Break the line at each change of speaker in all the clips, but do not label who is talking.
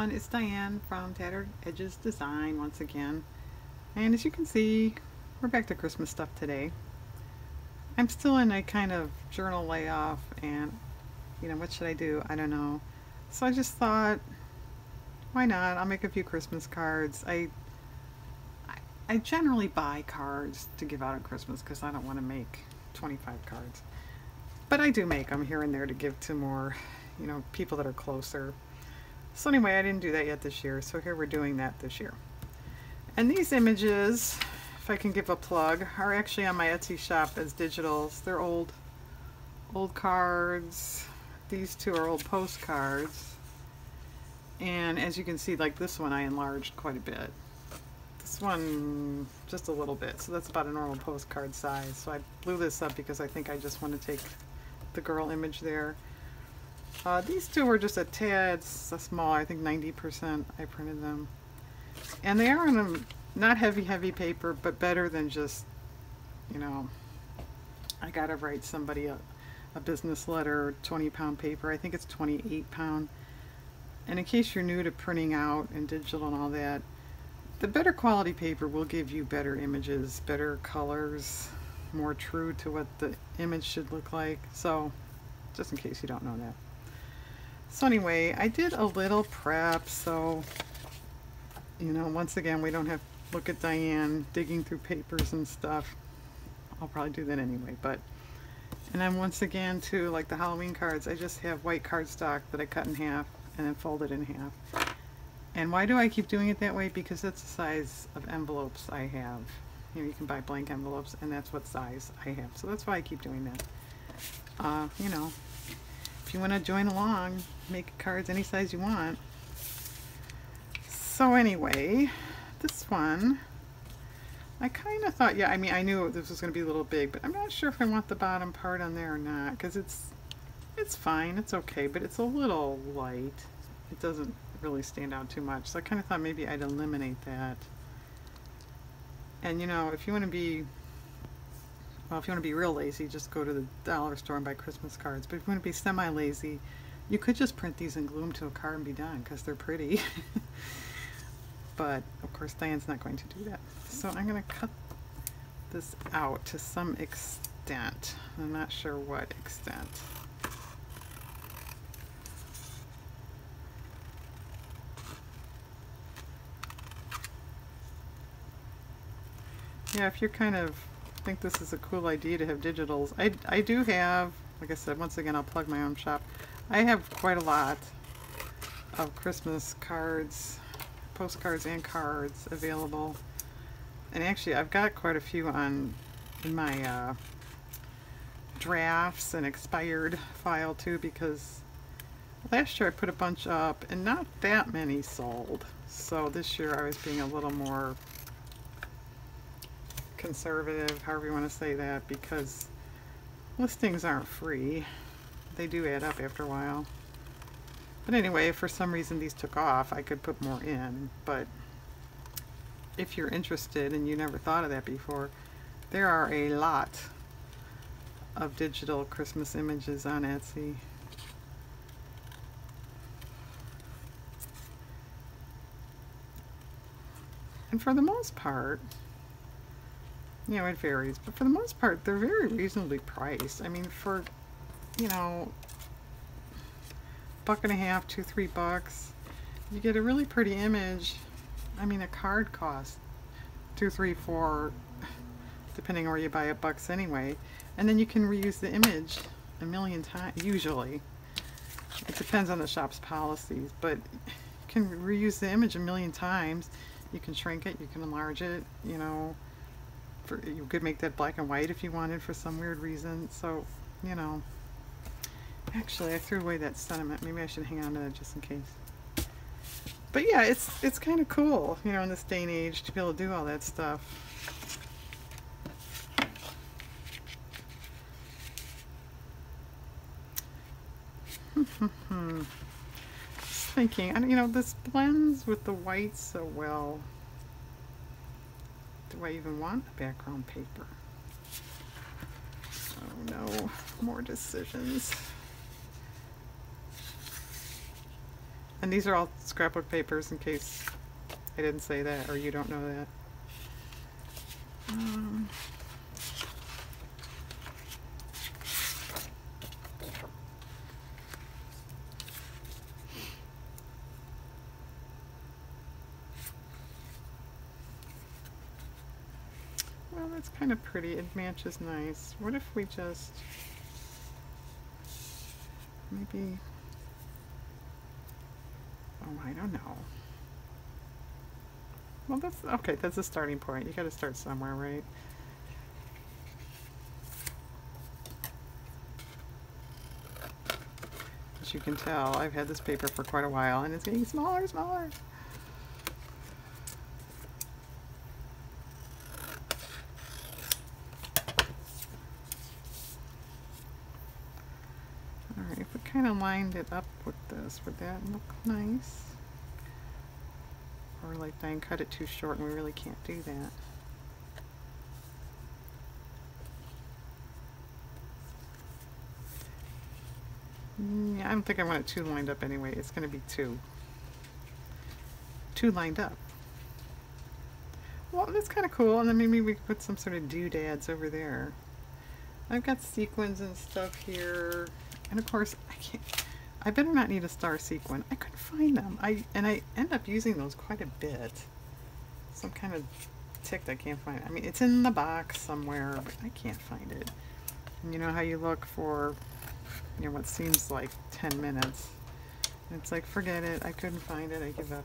Diane from Tattered Edges Design once again. And as you can see, we're back to Christmas stuff today. I'm still in a kind of journal layoff and, you know, what should I do? I don't know. So I just thought, why not? I'll make a few Christmas cards. I I, I generally buy cards to give out at Christmas because I don't want to make 25 cards. But I do make them here and there to give to more, you know, people that are closer. So anyway, I didn't do that yet this year, so here we're doing that this year. And these images, if I can give a plug, are actually on my Etsy shop as digitals. They're old, old cards. These two are old postcards. And as you can see, like this one I enlarged quite a bit. This one, just a little bit. So that's about a normal postcard size. So I blew this up because I think I just want to take the girl image there. Uh, these two were just a tad small, I think 90% I printed them. And they are on a not heavy, heavy paper, but better than just, you know, I gotta write somebody a, a business letter, 20 pound paper. I think it's 28 pound. And in case you're new to printing out and digital and all that, the better quality paper will give you better images, better colors, more true to what the image should look like. So, just in case you don't know that. So anyway, I did a little prep, so, you know, once again, we don't have to look at Diane digging through papers and stuff. I'll probably do that anyway, but, and then once again, too, like the Halloween cards, I just have white cardstock that I cut in half and then fold it in half. And why do I keep doing it that way? Because that's the size of envelopes I have. You know, you can buy blank envelopes, and that's what size I have. So that's why I keep doing that. Uh, you know, if you want to join along, make cards any size you want. So anyway, this one, I kind of thought, yeah, I mean, I knew this was going to be a little big, but I'm not sure if I want the bottom part on there or not, because it's, it's fine, it's okay, but it's a little light. It doesn't really stand out too much, so I kind of thought maybe I'd eliminate that. And you know, if you want to be well, if you want to be real lazy, just go to the dollar store and buy Christmas cards. But if you want to be semi-lazy, you could just print these and glue them to a car and be done because they're pretty. but of course, Diane's not going to do that. So I'm going to cut this out to some extent. I'm not sure what extent. Yeah, if you're kind of think this is a cool idea to have digitals. I, I do have, like I said, once again, I'll plug my own shop. I have quite a lot of Christmas cards, postcards and cards available. And actually, I've got quite a few on in my uh, drafts and expired file too because last year I put a bunch up and not that many sold. So this year I was being a little more conservative, however you want to say that, because listings aren't free. They do add up after a while. But anyway, if for some reason these took off, I could put more in. But if you're interested and you never thought of that before, there are a lot of digital Christmas images on Etsy. And for the most part, you know, it varies, but for the most part, they're very reasonably priced. I mean, for, you know, buck and a half, two, three bucks, you get a really pretty image. I mean, a card costs two, three, four, depending on where you buy it, bucks anyway. And then you can reuse the image a million times, usually. It depends on the shop's policies, but you can reuse the image a million times. You can shrink it, you can enlarge it, you know, for, you could make that black and white if you wanted for some weird reason. So, you know, actually I threw away that sentiment. Maybe I should hang on to that just in case. But yeah, it's it's kind of cool, you know, in this day and age to be able to do all that stuff. Just thinking, you know, this blends with the white so well. Do I even want a background paper? Oh no, more decisions. And these are all scrapbook papers in case I didn't say that or you don't know that. Um, well, that's kind of pretty. It matches nice. What if we just maybe Oh, I don't know. Well, that's okay. That's a starting point. You got to start somewhere, right? As you can tell, I've had this paper for quite a while, and it's getting smaller, smaller. Alright, if we kind of lined it up with this, would that look nice? Or like I cut it too short and we really can't do that. Yeah, I don't think I want it too lined up anyway. It's going to be two. Two lined up. Well, that's kind of cool. And then maybe we could put some sort of doodads over there. I've got sequins and stuff here. And of course, I can't, I better not need a star sequin. I couldn't find them. I And I end up using those quite a bit. Some kind of ticked I can't find it. I mean, it's in the box somewhere, but I can't find it. And you know how you look for, you know, what seems like 10 minutes. And it's like, forget it. I couldn't find it. I give up.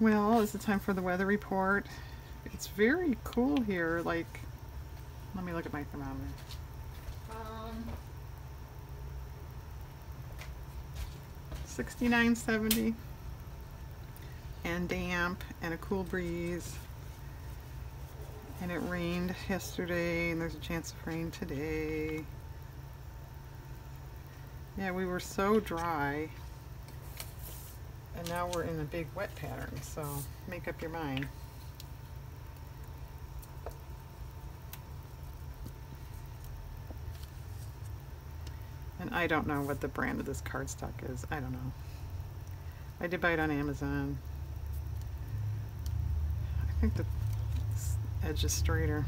Well, is it time for the weather report? It's very cool here. Like, let me look at my thermometer. Um, 69, 70, and damp, and a cool breeze. And it rained yesterday, and there's a chance of rain today. Yeah, we were so dry. And now we're in a big wet pattern, so make up your mind. I don't know what the brand of this cardstock is. I don't know. I did buy it on Amazon. I think the edge is straighter.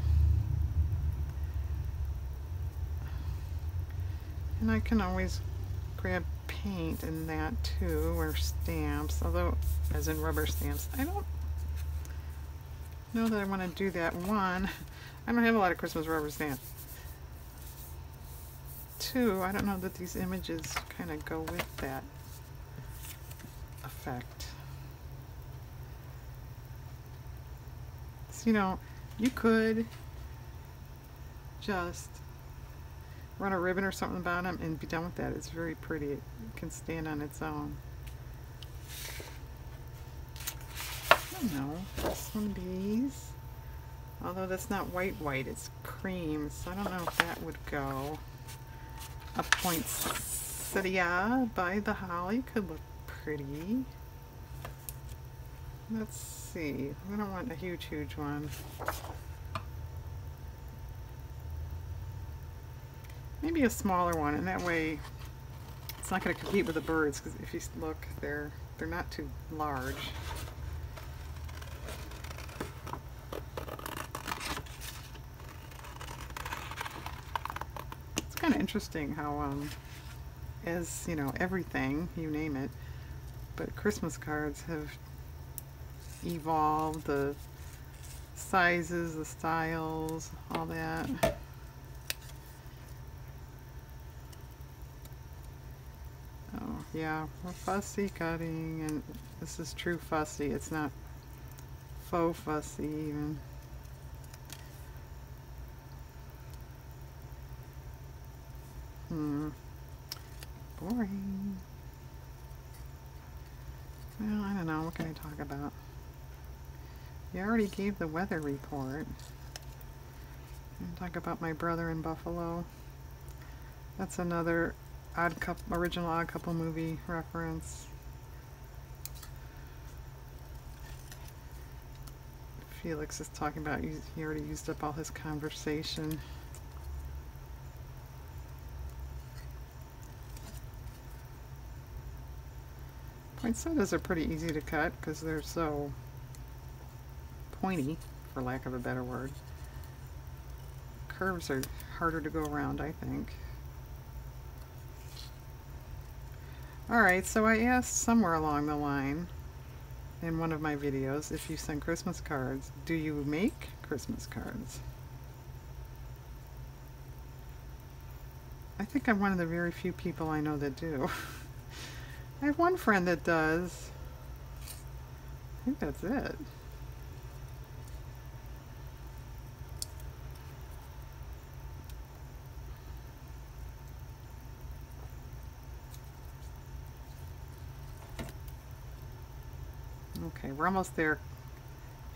And I can always grab paint in that too, or stamps, although, as in rubber stamps. I don't know that I want to do that. One, I don't have a lot of Christmas rubber stamps. Two, I don't know that these images kind of go with that effect. So, you know, you could just run a ribbon or something about them and be done with that. It's very pretty. It can stand on its own. I don't know. One of these. Although that's not white white, it's cream. So I don't know if that would go. A poinsettia by the holly could look pretty. Let's see. I don't want a huge, huge one. Maybe a smaller one, and that way it's not going to compete with the birds, because if you look, they're, they're not too large. It's kind of interesting how, um, as, you know, everything, you name it, but Christmas cards have evolved, the sizes, the styles, all that. Oh, yeah, we're fussy cutting, and this is true fussy. It's not faux fussy even. Hmm. Boring. Well, I don't know. What can I talk about? You already gave the weather report. talk about my brother in Buffalo. That's another odd couple, original Odd Couple movie reference. Felix is talking about he already used up all his conversation. Poinsettias are pretty easy to cut because they're so pointy, for lack of a better word. Curves are harder to go around, I think. Alright, so I asked somewhere along the line in one of my videos if you send Christmas cards, do you make Christmas cards? I think I'm one of the very few people I know that do. I have one friend that does. I think that's it. Okay, we're almost there.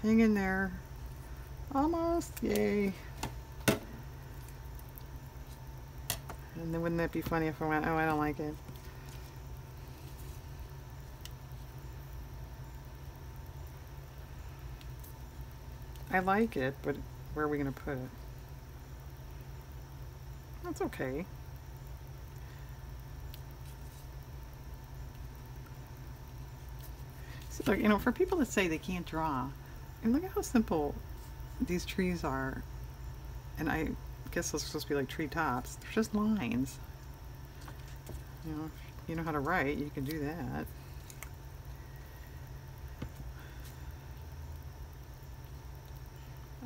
Hang in there. Almost, yay. And then wouldn't that be funny if I went, oh, I don't like it. I like it, but where are we going to put it? That's okay. So, you know, for people that say they can't draw, and look at how simple these trees are. And I guess those are supposed to be like tree tops. They're just lines. You know, if you know how to write, you can do that.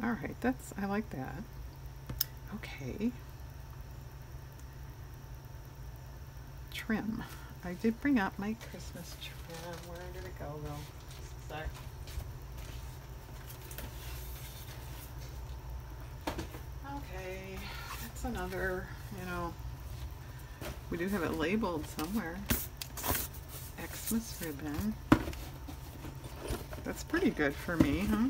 All right, that's, I like that. Okay. Trim. I did bring up my Christmas trim. Where did it go though? Sec. Okay, that's another, you know, we do have it labeled somewhere. Xmas ribbon. That's pretty good for me, huh?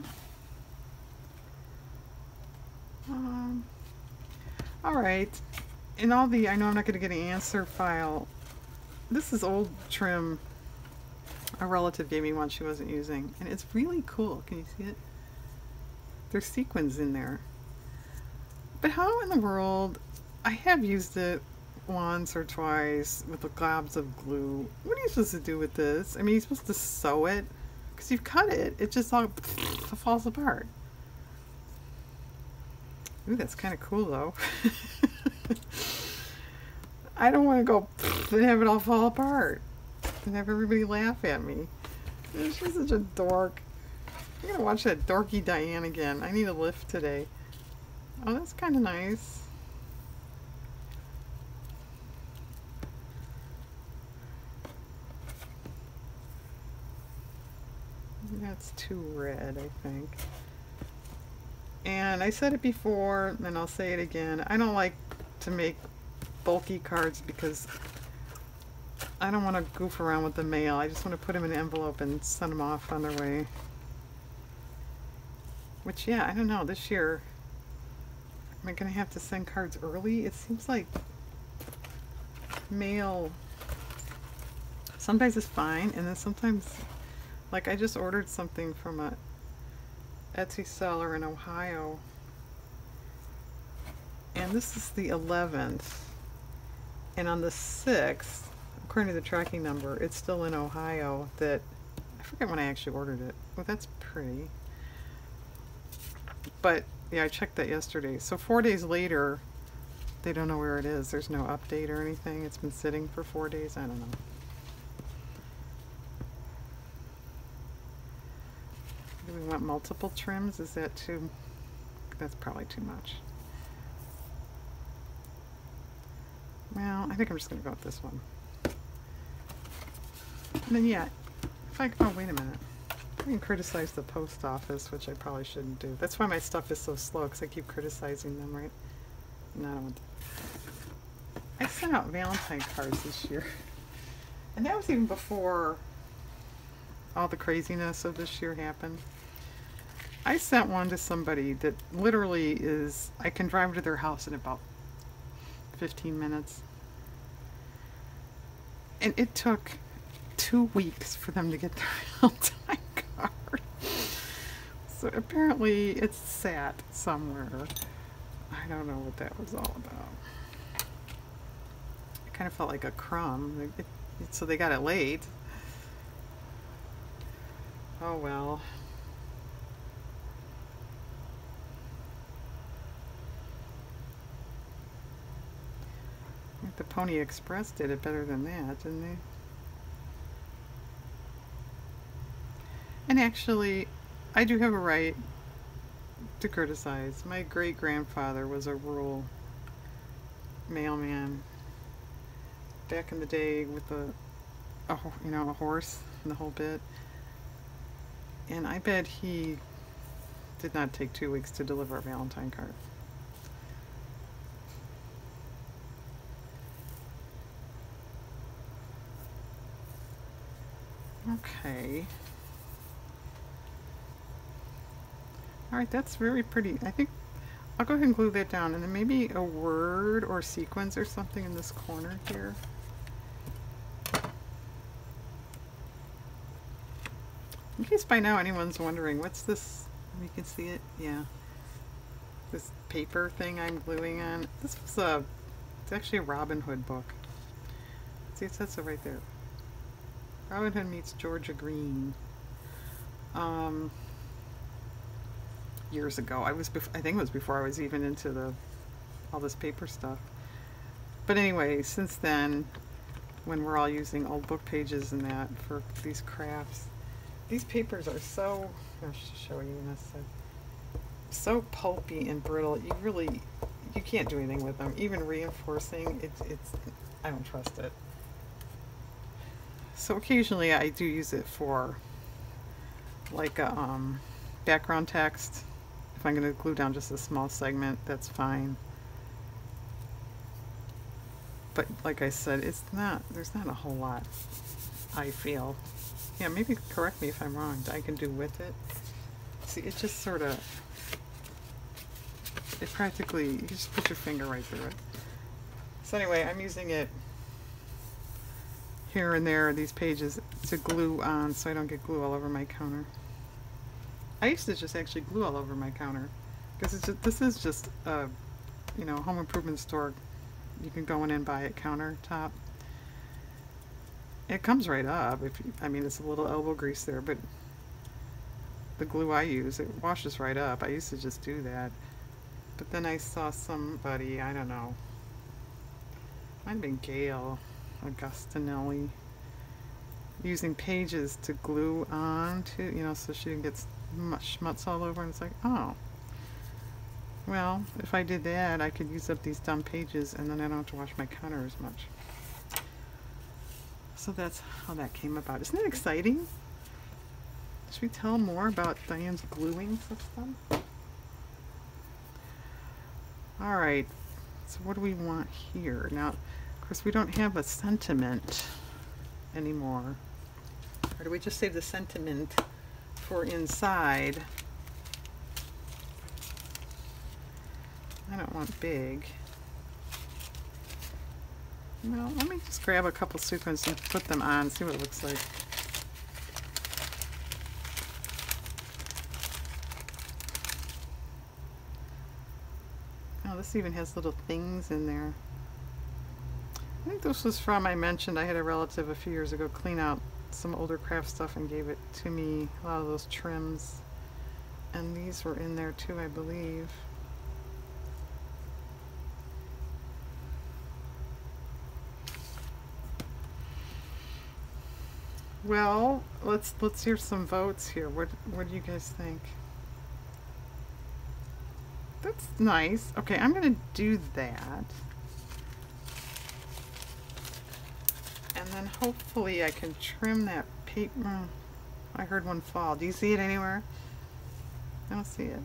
All right. In all the, I know I'm not going to get an answer file. This is old trim. A relative gave me one she wasn't using, and it's really cool. Can you see it? There's sequins in there. But how in the world, I have used it once or twice with the globs of glue. What are you supposed to do with this? I mean, you're supposed to sew it because you've cut it. It just all falls apart. Ooh, that's kind of cool though. I don't want to go and have it all fall apart and have everybody laugh at me. She's such a dork. I'm gonna watch that dorky Diane again. I need a lift today. Oh, that's kind of nice. That's too red, I think. And I said it before, and I'll say it again. I don't like to make bulky cards because I don't want to goof around with the mail. I just want to put them in an envelope and send them off on their way. Which, yeah, I don't know. This year, am I going to have to send cards early? It seems like mail sometimes is fine, and then sometimes, like I just ordered something from a Etsy seller in Ohio. And this is the 11th. And on the 6th, according to the tracking number, it's still in Ohio that, I forget when I actually ordered it. Well, that's pretty. But, yeah, I checked that yesterday. So four days later, they don't know where it is. There's no update or anything. It's been sitting for four days. I don't know. Do we want multiple trims? Is that too, that's probably too much. Well, I think I'm just going to go with this one. And then, yeah, if I, oh, wait a minute. I can criticize the post office, which I probably shouldn't do. That's why my stuff is so slow, because I keep criticizing them, right? No, I don't want to. I sent out Valentine cards this year. And that was even before all the craziness of this year happened. I sent one to somebody that literally is, I can drive to their house in about 15 minutes. And it took two weeks for them to get their Valentine card. So apparently it's sat somewhere. I don't know what that was all about. It kind of felt like a crumb. It, it, so they got it late. Oh well. The Pony Express did it better than that, didn't they? And actually, I do have a right to criticize. My great grandfather was a rural mailman back in the day with a, a you know a horse and the whole bit. And I bet he did not take two weeks to deliver a Valentine card. Okay. Alright, that's very pretty. I think I'll go ahead and glue that down and then maybe a word or sequence or something in this corner here. In case by now anyone's wondering, what's this? You can see it? Yeah. This paper thing I'm gluing on. This was a, it's actually a Robin Hood book. See, it says so right there. Robin Hood meets Georgia Green. Um, years ago. I was, I think it was before I was even into the all this paper stuff. But anyway, since then, when we're all using old book pages and that for these crafts, these papers are so. I'll show you in a sec. So pulpy and brittle. You really, you can't do anything with them. Even reinforcing, it's, it's. I don't trust it. So occasionally I do use it for like a um, background text. If I'm going to glue down just a small segment, that's fine. But like I said, it's not, there's not a whole lot, I feel. Yeah, maybe correct me if I'm wrong, I can do with it. See, it just sort of, it practically, you just put your finger right through it. So anyway, I'm using it here and there, these pages, to glue on so I don't get glue all over my counter. I used to just actually glue all over my counter because this is just a, you know, home improvement store. You can go in and buy a countertop. It comes right up. If you, I mean, it's a little elbow grease there, but the glue I use, it washes right up. I used to just do that. But then I saw somebody, I don't know, might have been Gail Augustinelli, using pages to glue on to, you know, so she didn't get schmutz all over. And it's like, oh, well, if I did that, I could use up these dumb pages and then I don't have to wash my counter as much. So that's how that came about. Isn't that exciting? Should we tell more about Diane's gluing system? Alright, so what do we want here? Now, course, we don't have a sentiment anymore. Or do we just save the sentiment for inside? I don't want big. No, let me just grab a couple sequins and put them on, see what it looks like. Oh, this even has little things in there. I think this was from, I mentioned I had a relative a few years ago clean out some older craft stuff and gave it to me, a lot of those trims. And these were in there too, I believe. Well, let's let's hear some votes here. What what do you guys think? That's nice. Okay, I'm gonna do that. And then hopefully I can trim that paper. I heard one fall. Do you see it anywhere? I don't see it.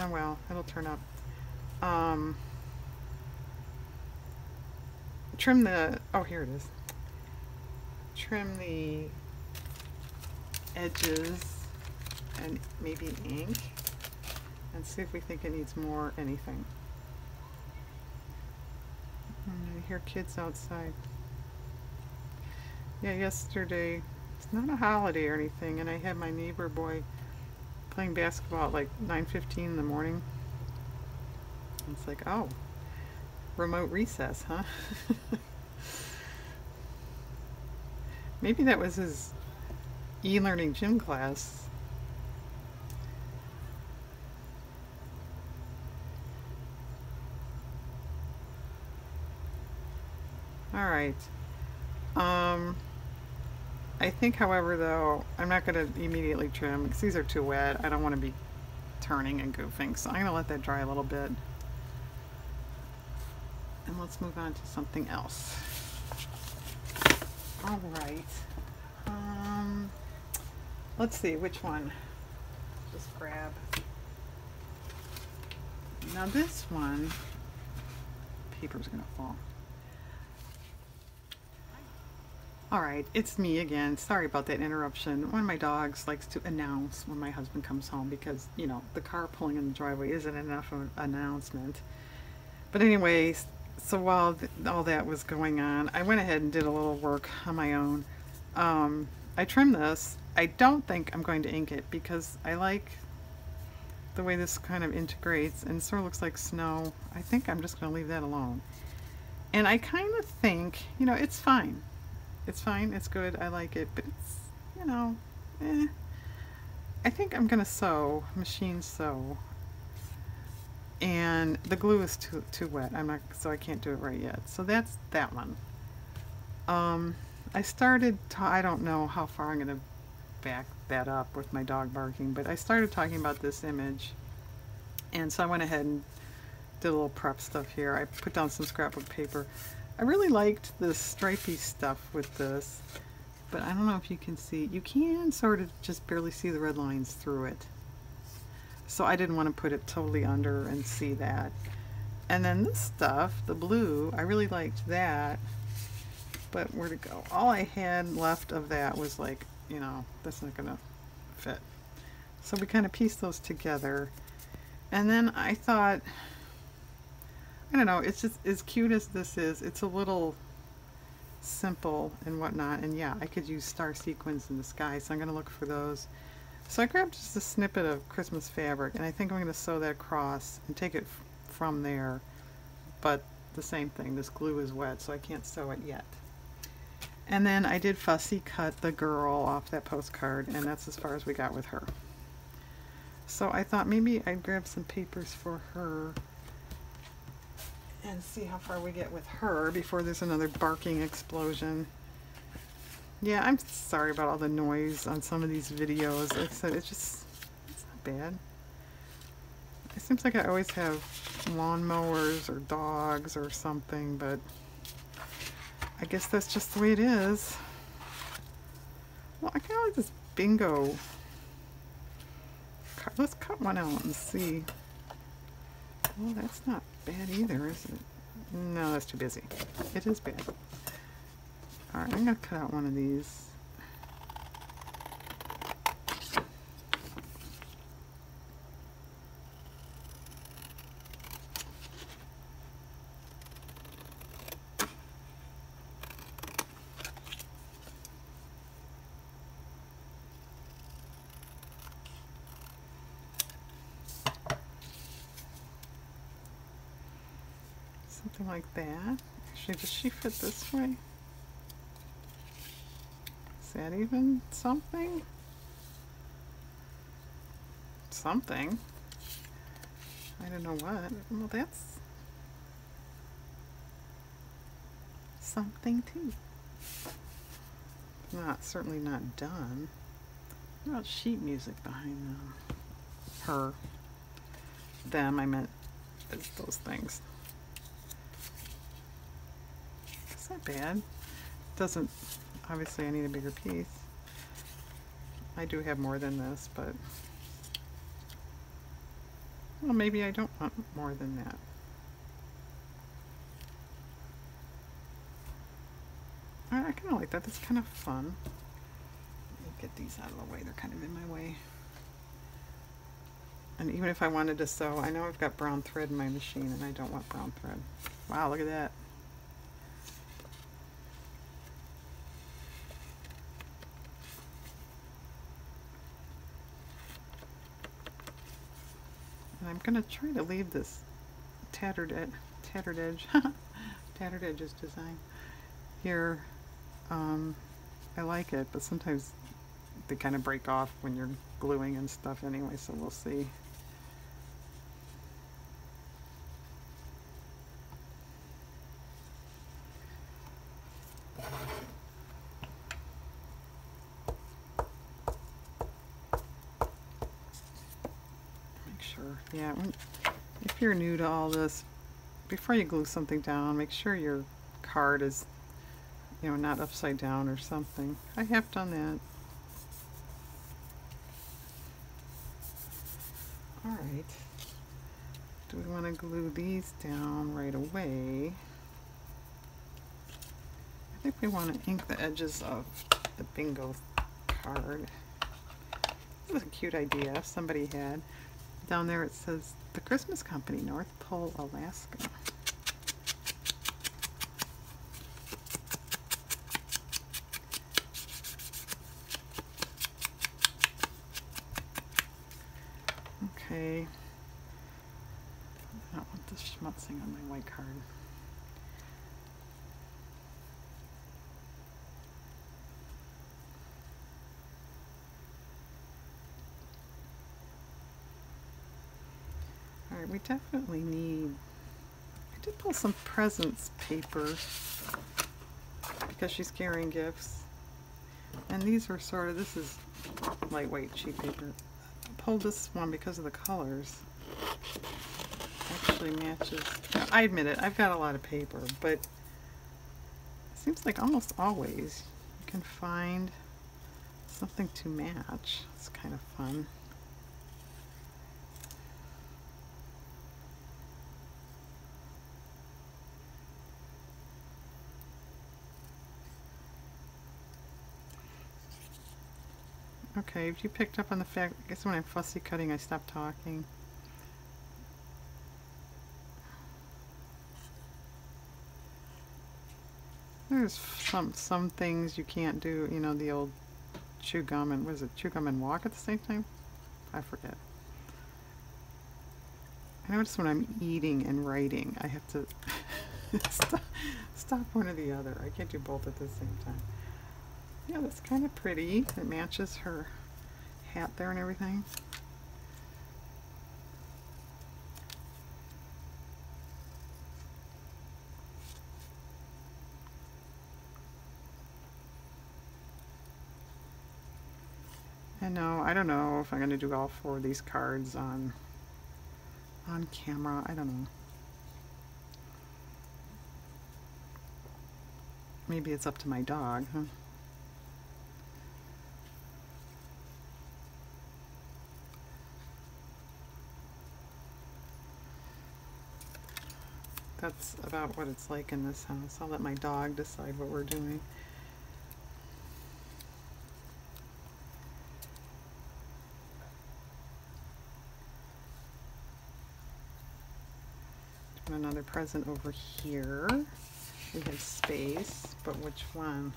Oh well, it'll turn up. Um, trim the, oh here it is trim the edges and maybe ink and see if we think it needs more anything. Uh, and I hear kids outside. Yeah, yesterday, it's not a holiday or anything, and I had my neighbor boy playing basketball at like 9.15 in the morning. It's like, oh, remote recess, huh? Maybe that was his e-learning gym class. All right. Um, I think, however, though, I'm not going to immediately trim because these are too wet. I don't want to be turning and goofing, so I'm going to let that dry a little bit. And let's move on to something else. All right. Um, let's see, which one? Just grab. Now this one, paper's going to fall. Alright, it's me again. Sorry about that interruption. One of my dogs likes to announce when my husband comes home because, you know, the car pulling in the driveway isn't enough of an announcement. But anyways, so while th all that was going on, I went ahead and did a little work on my own. Um, I trimmed this. I don't think I'm going to ink it because I like the way this kind of integrates and sort of looks like snow. I think I'm just going to leave that alone. And I kind of think, you know, it's fine. It's fine, it's good, I like it, but it's, you know, eh. I think I'm gonna sew, machine sew. And the glue is too, too wet, I'm not, so I can't do it right yet. So that's that one. Um, I started, I don't know how far I'm gonna back that up with my dog barking, but I started talking about this image. And so I went ahead and did a little prep stuff here. I put down some scrapbook paper. I really liked the stripy stuff with this, but I don't know if you can see. You can sort of just barely see the red lines through it. So I didn't want to put it totally under and see that. And then this stuff, the blue, I really liked that. But where to go? All I had left of that was like, you know, that's not going to fit. So we kind of pieced those together. And then I thought, I don't know, it's just as cute as this is, it's a little simple and whatnot. And yeah, I could use star sequins in the sky, so I'm going to look for those. So I grabbed just a snippet of Christmas fabric, and I think I'm going to sew that across and take it from there. But the same thing, this glue is wet, so I can't sew it yet. And then I did fussy cut the girl off that postcard, and that's as far as we got with her. So I thought maybe I'd grab some papers for her and see how far we get with her before there's another barking explosion. Yeah, I'm sorry about all the noise on some of these videos. Like I said, it's just, it's not bad. It seems like I always have lawnmowers or dogs or something, but I guess that's just the way it is. Well, I kind of like this bingo. Let's cut one out and see. Well, that's not bad either, is it? No, that's too busy. It is bad. Alright, I'm going to cut out one of these. something like that. Actually, does she fit this way? Is that even something? Something. I don't know what. Well, that's something too. Not, certainly not done. What about sheet music behind them? Her. Them, I meant those things. It's bad. Doesn't, obviously I need a bigger piece. I do have more than this, but, well maybe I don't want more than that. I, I kind of like that, that's kind of fun. get these out of the way, they're kind of in my way. And even if I wanted to sew, I know I've got brown thread in my machine and I don't want brown thread. Wow, look at that. Going to try to leave this tattered, ed tattered edge, tattered edges design here. Um, I like it, but sometimes they kind of break off when you're gluing and stuff anyway, so we'll see. Make sure, yeah, when, if you're new to all this, before you glue something down, make sure your card is, you know, not upside down or something. I have done that. Alright. Do we want to glue these down right away? I think we want to ink the edges of the bingo card. This is a cute idea somebody had. Down there it says the Christmas Company, North Pole, Alaska. Okay. I don't want this schmutzing on my white card. We definitely need... I did pull some presents paper because she's carrying gifts. And these are sort of, this is lightweight sheet paper. I pulled this one because of the colors. Actually matches. Now, I admit it, I've got a lot of paper, but it seems like almost always you can find something to match. It's kind of fun. Okay, you picked up on the fact, I guess when I'm fussy cutting, I stop talking. There's some some things you can't do, you know, the old chew gum and was it chew gum and walk at the same time? I forget. I notice when I'm eating and writing, I have to stop, stop one or the other. I can't do both at the same time. Yeah, that's kind of pretty. It matches her hat there and everything. And no, I don't know if I'm going to do all four of these cards on on camera. I don't know. Maybe it's up to my dog, huh? That's about what it's like in this house. I'll let my dog decide what we're doing. another present over here. We have space, but which one?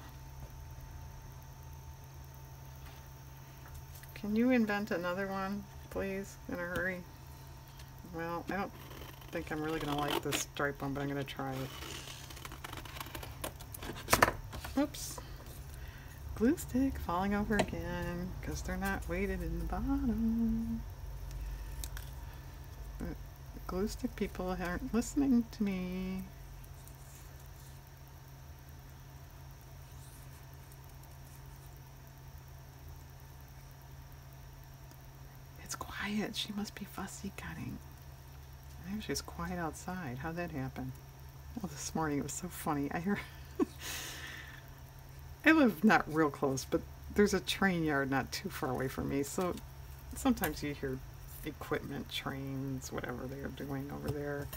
Can you invent another one, please, in a hurry? Well, I don't think I'm really going to like this stripe one, but I'm going to try it. Oops. Glue stick falling over again because they're not weighted in the bottom. Glue stick people aren't listening to me. It's quiet. She must be fussy cutting. Actually, it's quiet outside. How'd that happen? Well, this morning it was so funny. I hear. I live not real close, but there's a train yard not too far away from me, so sometimes you hear equipment, trains, whatever they're doing over there.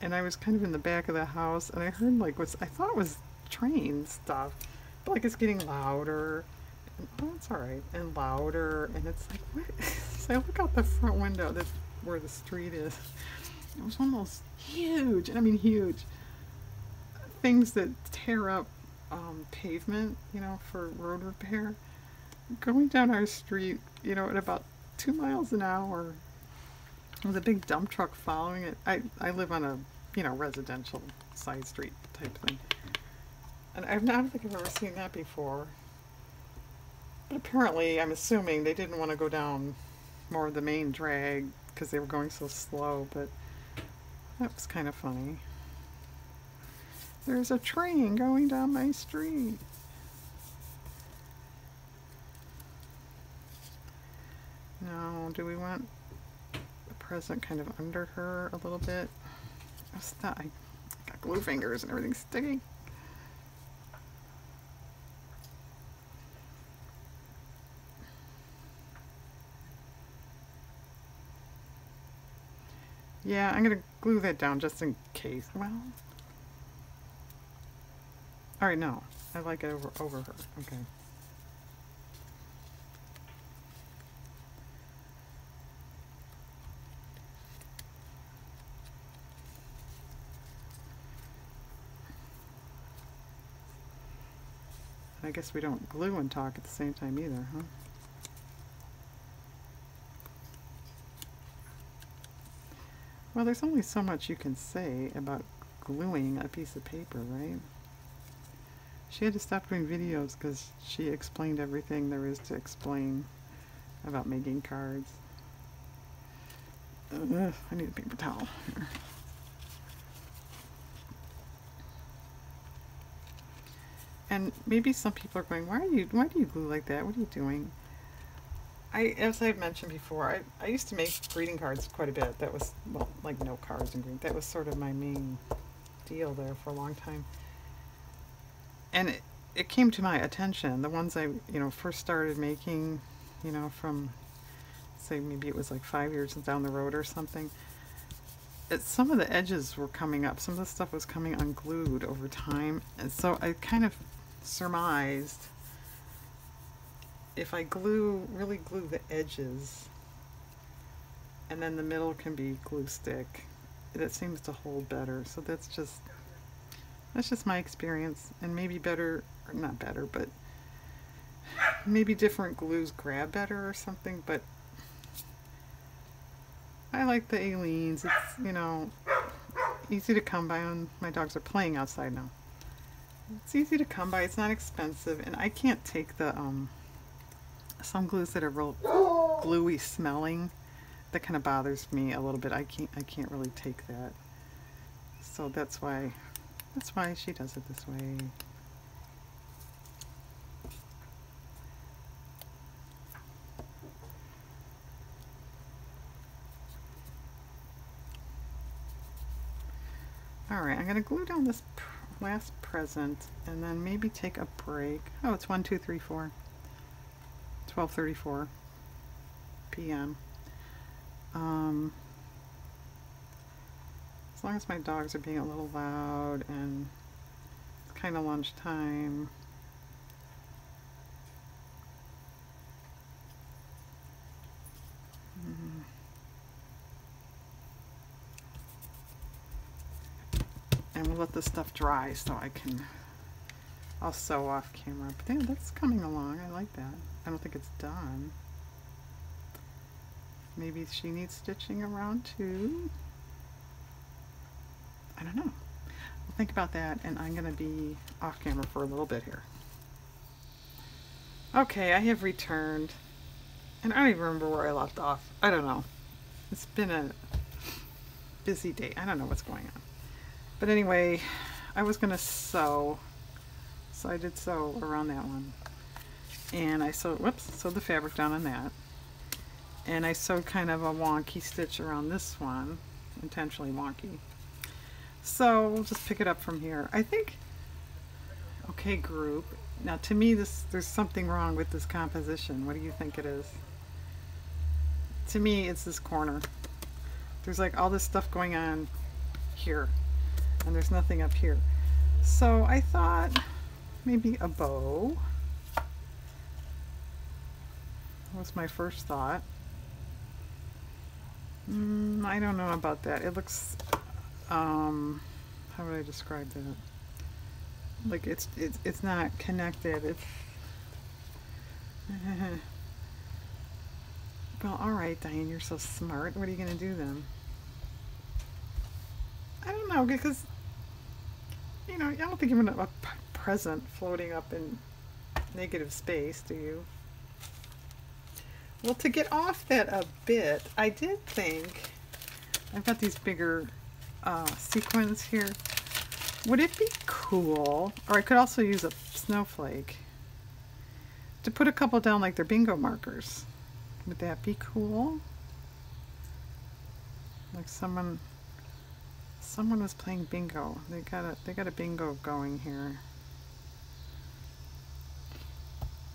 And I was kind of in the back of the house, and I heard like what's I thought was train stuff, but like it's getting louder. And, oh, it's all right, and louder, and it's like what? so I look out the front window. That's where the street is. It was those huge, and I mean huge, things that tear up um, pavement, you know, for road repair. Going down our street, you know, at about two miles an hour, with a big dump truck following it. I, I live on a, you know, residential side street type thing. And I've not, I don't think I've ever seen that before. But apparently, I'm assuming they didn't want to go down more of the main drag because they were going so slow, but that was kind of funny. There's a train going down my street. Now, do we want the present kind of under her a little bit? What's that? I got glue fingers and everything's sticking. Yeah, I'm gonna glue that down just in case. Well, all right, no, I like it over over her. Okay. I guess we don't glue and talk at the same time either, huh? Well, there's only so much you can say about gluing a piece of paper, right? She had to stop doing videos because she explained everything there is to explain about making cards. Ugh, I need a paper towel. And maybe some people are going, why are you, why do you glue like that? What are you doing? I, as I've mentioned before, I, I used to make greeting cards quite a bit. That was, well, like note cards and greeting. That was sort of my main deal there for a long time. And it, it came to my attention, the ones I, you know, first started making, you know, from, say, maybe it was like five years down the road or something. It, some of the edges were coming up. Some of the stuff was coming unglued over time. And so I kind of surmised if I glue, really glue the edges, and then the middle can be glue stick, that seems to hold better. So that's just, that's just my experience, and maybe better, or not better, but maybe different glues grab better or something, but I like the Aleene's. It's, you know, easy to come by when my dogs are playing outside now. It's easy to come by, it's not expensive, and I can't take the, um, some glues that are real gluey smelling that kind of bothers me a little bit I can't I can't really take that so that's why that's why she does it this way Alright, I'm going to glue down this last present and then maybe take a break. Oh, it's one, two, three, four. 12.34 p.m. Um, as long as my dogs are being a little loud and it's kind of lunchtime. Mm-hmm. And we'll let this stuff dry so I can, I'll sew off camera. But yeah, that's coming along. I like that. I don't think it's done. Maybe she needs stitching around too. I don't know. I'll think about that and I'm going to be off camera for a little bit here. Okay, I have returned. And I don't even remember where I left off. I don't know. It's been a busy day. I don't know what's going on. But anyway, I was going to sew. So I did sew around that one and I sewed, whoops, sewed the fabric down on that. And I sewed kind of a wonky stitch around this one, intentionally wonky. So we'll just pick it up from here. I think, okay group, now to me this there's something wrong with this composition. What do you think it is? To me it's this corner. There's like all this stuff going on here and there's nothing up here. So I thought maybe a bow was my first thought. Mm, I don't know about that. It looks, um, how would I describe that? Like it's it's it's not connected. It's well, all right, Diane, you're so smart. What are you gonna do then? I don't know because you know I don't think you're gonna a present floating up in negative space, do you? Well, to get off that a bit, I did think, I've got these bigger uh, sequins here. Would it be cool, or I could also use a snowflake, to put a couple down like they're bingo markers? Would that be cool? Like someone, someone was playing bingo. They got a, they got a bingo going here.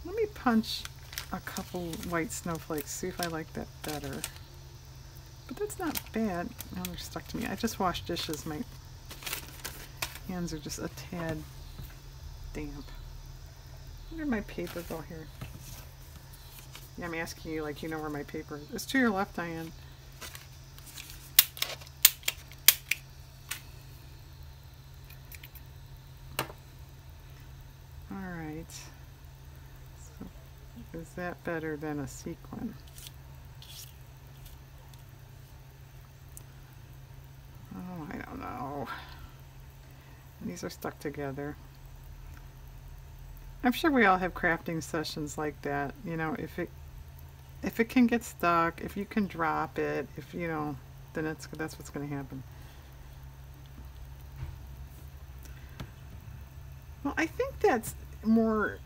Let me punch a couple white snowflakes, see if I like that better. But that's not bad. Now they're stuck to me. I just washed dishes. My hands are just a tad damp. Where did my paper go here? Yeah, I'm asking you like you know where my paper is. It's to your left, Diane. Alright. So is that better than a sequin? Oh, I don't know. These are stuck together. I'm sure we all have crafting sessions like that. You know, if it if it can get stuck, if you can drop it, if you know, then it's that's what's going to happen. Well, I think that's more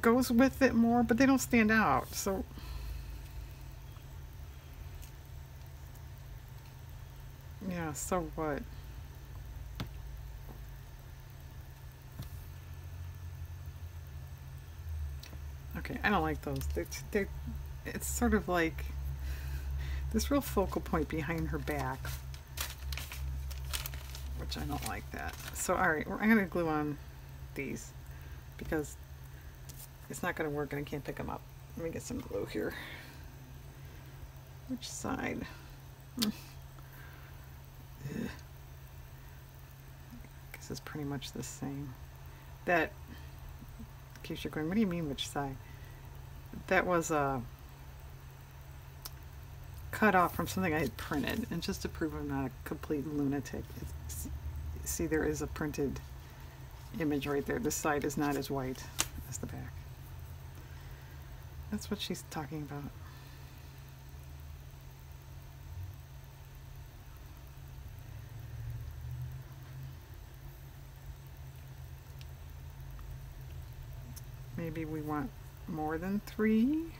goes with it more, but they don't stand out. So yeah, so what? Okay, I don't like those. They're, they're, it's sort of like this real focal point behind her back, which I don't like that. So, all right, I'm going to glue on these because it's not going to work and I can't pick them up. Let me get some glue here. Which side? Mm. Guess it's pretty much the same. That, case you're going, what do you mean which side? that was a uh, cut off from something I had printed. And just to prove I'm not a complete lunatic, see there is a printed image right there. This side is not as white as the back. That's what she's talking about. Maybe we want more than three?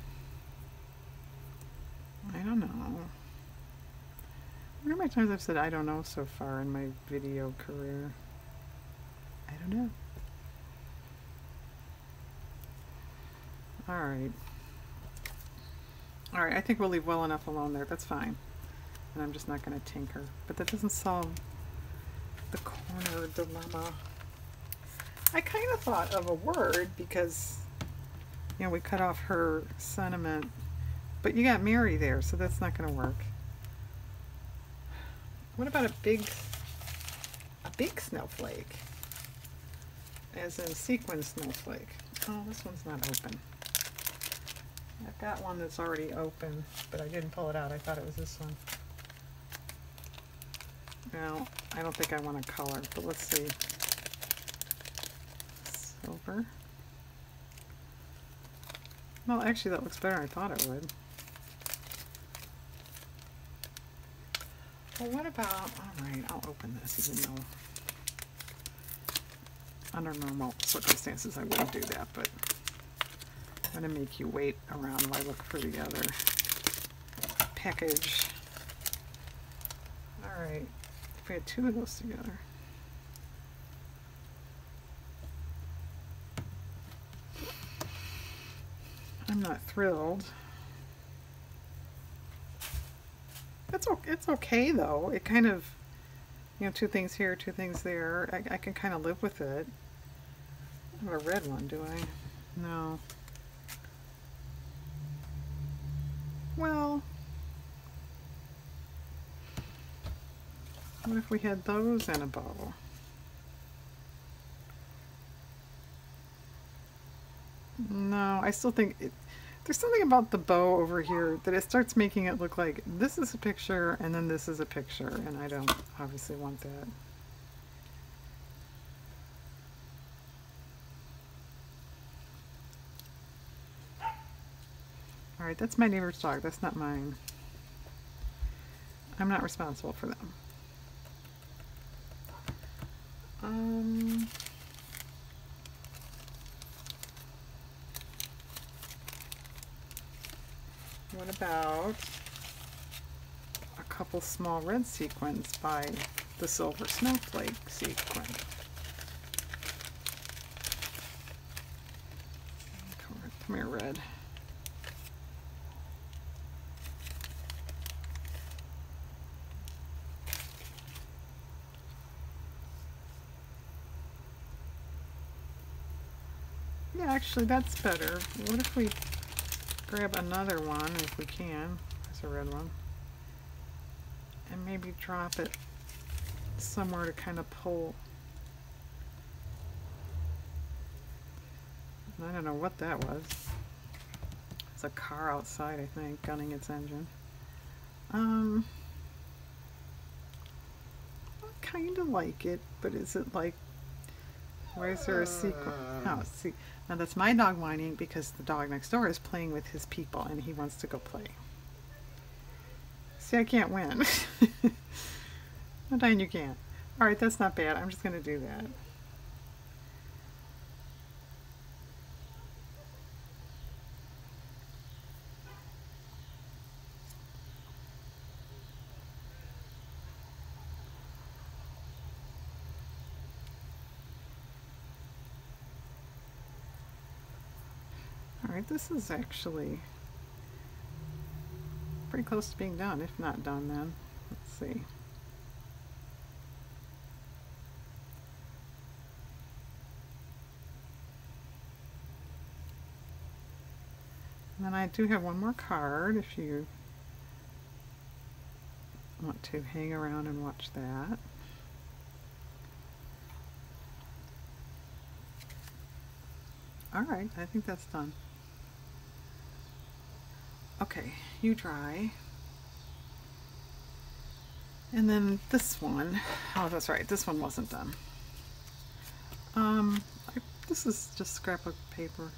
I don't know. How many times I've said I don't know so far in my video career? I don't know. Alright. Alright, I think we'll leave well enough alone there. That's fine. And I'm just not going to tinker. But that doesn't solve the corner dilemma. I kind of thought of a word because you know, we cut off her sentiment. But you got Mary there, so that's not going to work. What about a big, a big snowflake? As in sequin snowflake. Oh, this one's not open. I've got one that's already open, but I didn't pull it out. I thought it was this one. Now, I don't think I want to color, but let's see. Silver. Well, actually that looks better than I thought it would. Well, what about, alright, I'll open this even though under normal circumstances I wouldn't do that, but I'm going to make you wait around while I look for the other package. Alright, if we had two of those together. I'm not thrilled. It's it's okay though. It kind of, you know, two things here, two things there. I, I can kind of live with it. I have a red one, do I? No. Well, what if we had those in a bow? No, I still think it, there's something about the bow over here that it starts making it look like this is a picture and then this is a picture, and I don't obviously want that. Alright, that's my neighbor's dog. That's not mine. I'm not responsible for them. Um, what about a couple small red sequins by the Silver Snowflake sequin? Come here, red. Yeah, actually that's better. What if we grab another one, if we can. That's a red one. And maybe drop it somewhere to kind of pull. I don't know what that was. It's a car outside, I think, gunning its engine. Um, I kind of like it, but is it like, why is there a sequel? Oh, see, now that's my dog whining because the dog next door is playing with his people and he wants to go play. See, I can't win. no, Diane, you can't. Alright, that's not bad. I'm just going to do that. Alright, this is actually pretty close to being done, if not done then. Let's see. And then I do have one more card if you want to hang around and watch that. Alright, I think that's done. Okay, you dry. And then this one, oh that's right, this one wasn't done. Um, I, this is just scrapbook paper.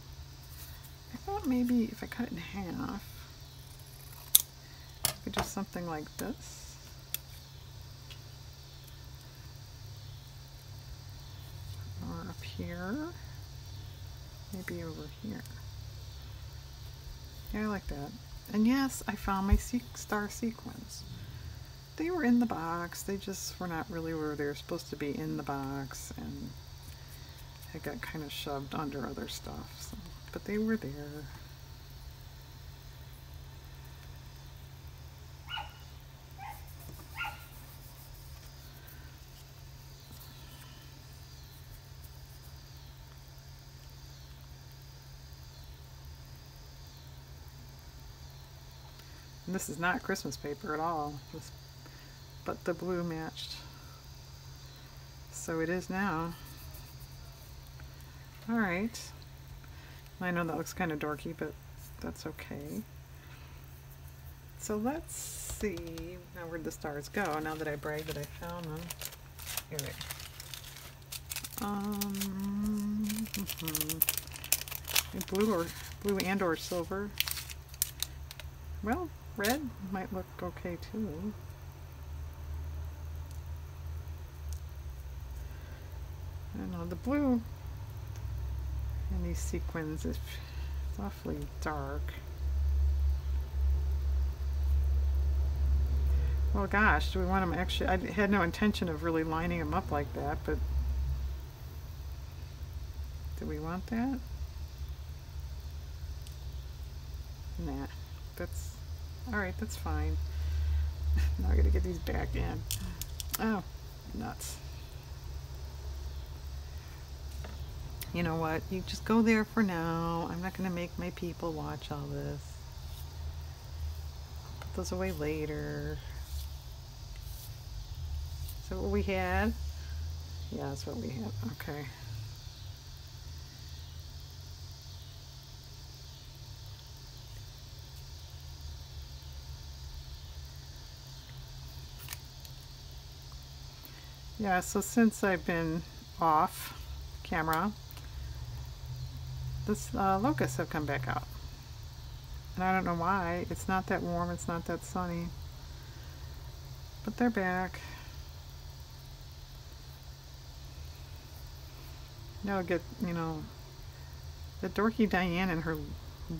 I thought maybe if I cut it in half, I could do something like this. Or up here, maybe over here. Yeah, I like that. And yes, I found my star sequins. They were in the box, they just were not really where they were supposed to be in the box, and it got kind of shoved under other stuff. So. But they were there. This is not Christmas paper at all, but the blue matched. So it is now. Alright. I know that looks kind of dorky, but that's okay. So let's see, now where'd the stars go, now that I bragged that I found them. Here we go. Um, mm -hmm. blue or blue and or silver. Well, Red might look okay too. I don't know, the blue in these sequins is awfully dark. Well gosh, do we want them actually, I had no intention of really lining them up like that, but do we want that? Nah, that's Alright, that's fine. now I gotta get these back in. Oh, nuts. You know what? You just go there for now. I'm not gonna make my people watch all this. Put those away later. Is that what we had? Yeah, that's what we had. Okay. Yeah, so since I've been off camera, this uh, locusts have come back out. And I don't know why. It's not that warm, it's not that sunny. But they're back. Now I'll get, you know, the dorky Diane and her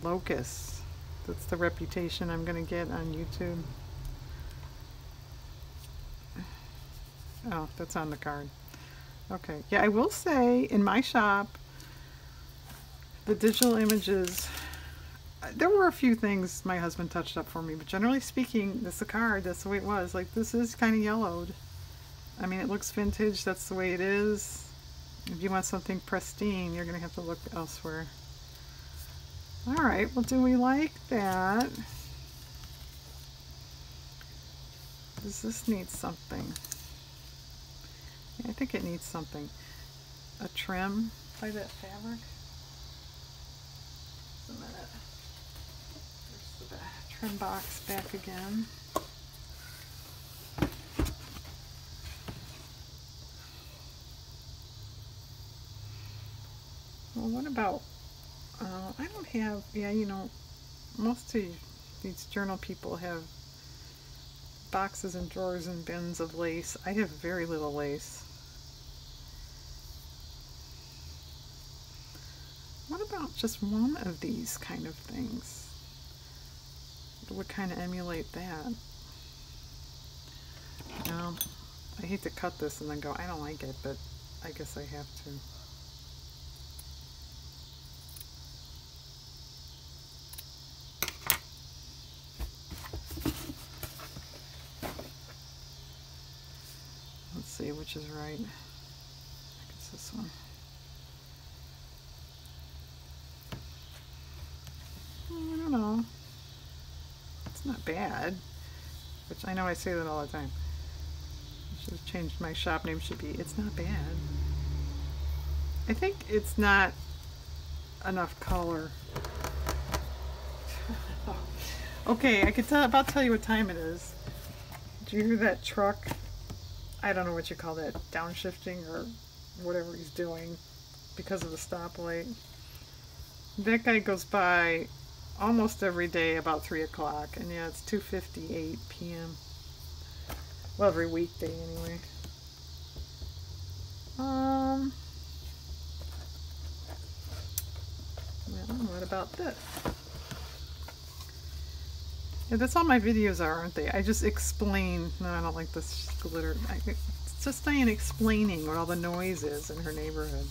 locusts. That's the reputation I'm going to get on YouTube. Oh, that's on the card. Okay. Yeah, I will say in my shop, the digital images, uh, there were a few things my husband touched up for me, but generally speaking, this is a card. That's the way it was. Like, this is kind of yellowed. I mean, it looks vintage. That's the way it is. If you want something pristine, you're going to have to look elsewhere. Alright, well do we like that? Does this need something? I think it needs something. A trim by that fabric. Just a minute. There's the trim box back again. Well, what about uh, I don't have, yeah, you know, most of these journal people have boxes and drawers and bins of lace. I have very little lace. What about just one of these kind of things? That would kind of emulate that. Now, I hate to cut this and then go, I don't like it, but I guess I have to. Which is right. I it's this one. I don't know. It's not bad. Which I know I say that all the time. I should have changed my shop name should be It's Not Bad. I think it's not enough color. okay, I could tell about tell you what time it is. Do you hear that truck? I don't know what you call that, downshifting or whatever he's doing because of the stoplight. That guy goes by almost every day about 3 o'clock, and yeah, it's 2.58 p.m. Well, every weekday anyway. Um, well, what about this? Yeah, that's all my videos are, aren't they? I just explain. No, I don't like this glitter. I, it's just Diane explaining what all the noise is in her neighborhood.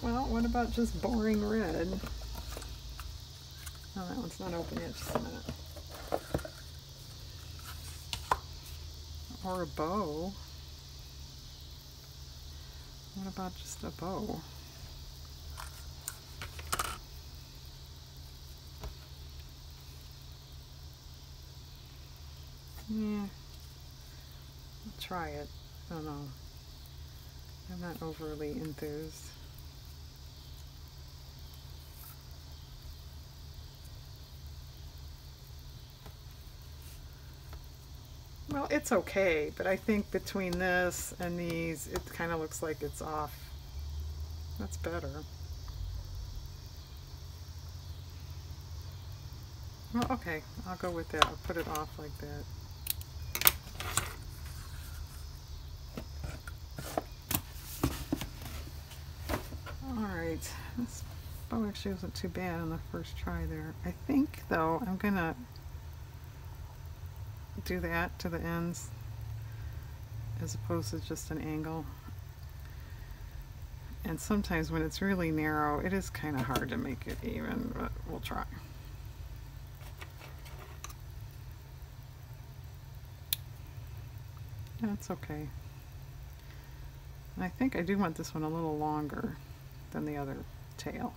Well, what about just boring red? Oh, that one's not open yet. Just a minute. Or a bow. What about just a bow? Yeah. I'll try it. I don't know. I'm not overly enthused. Well, it's okay, but I think between this and these, it kind of looks like it's off. That's better. Well, okay, I'll go with that. I'll put it off like that. Alright, this bow actually wasn't too bad on the first try there. I think, though, I'm going to do that to the ends as opposed to just an angle. And sometimes when it's really narrow, it is kind of hard to make it even, but we'll try. That's okay. I think I do want this one a little longer than the other tail.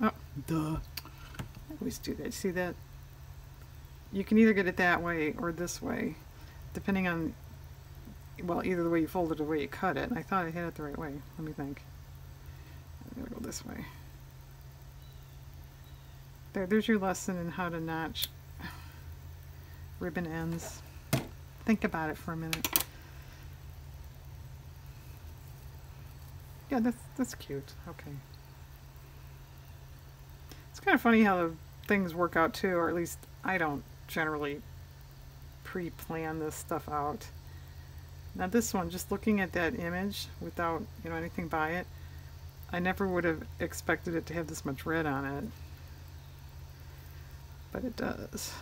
Oh, duh. I always do that. See that? You can either get it that way or this way, depending on, well, either the way you fold it or the way you cut it. I thought I had it the right way. Let me think. I'm going to go this way. There, there's your lesson in how to notch ribbon ends. Think about it for a minute. Yeah, that's, that's cute. Okay. It's kind of funny how things work out too, or at least I don't generally pre-plan this stuff out. Now this one, just looking at that image without you know anything by it, I never would have expected it to have this much red on it. But it does.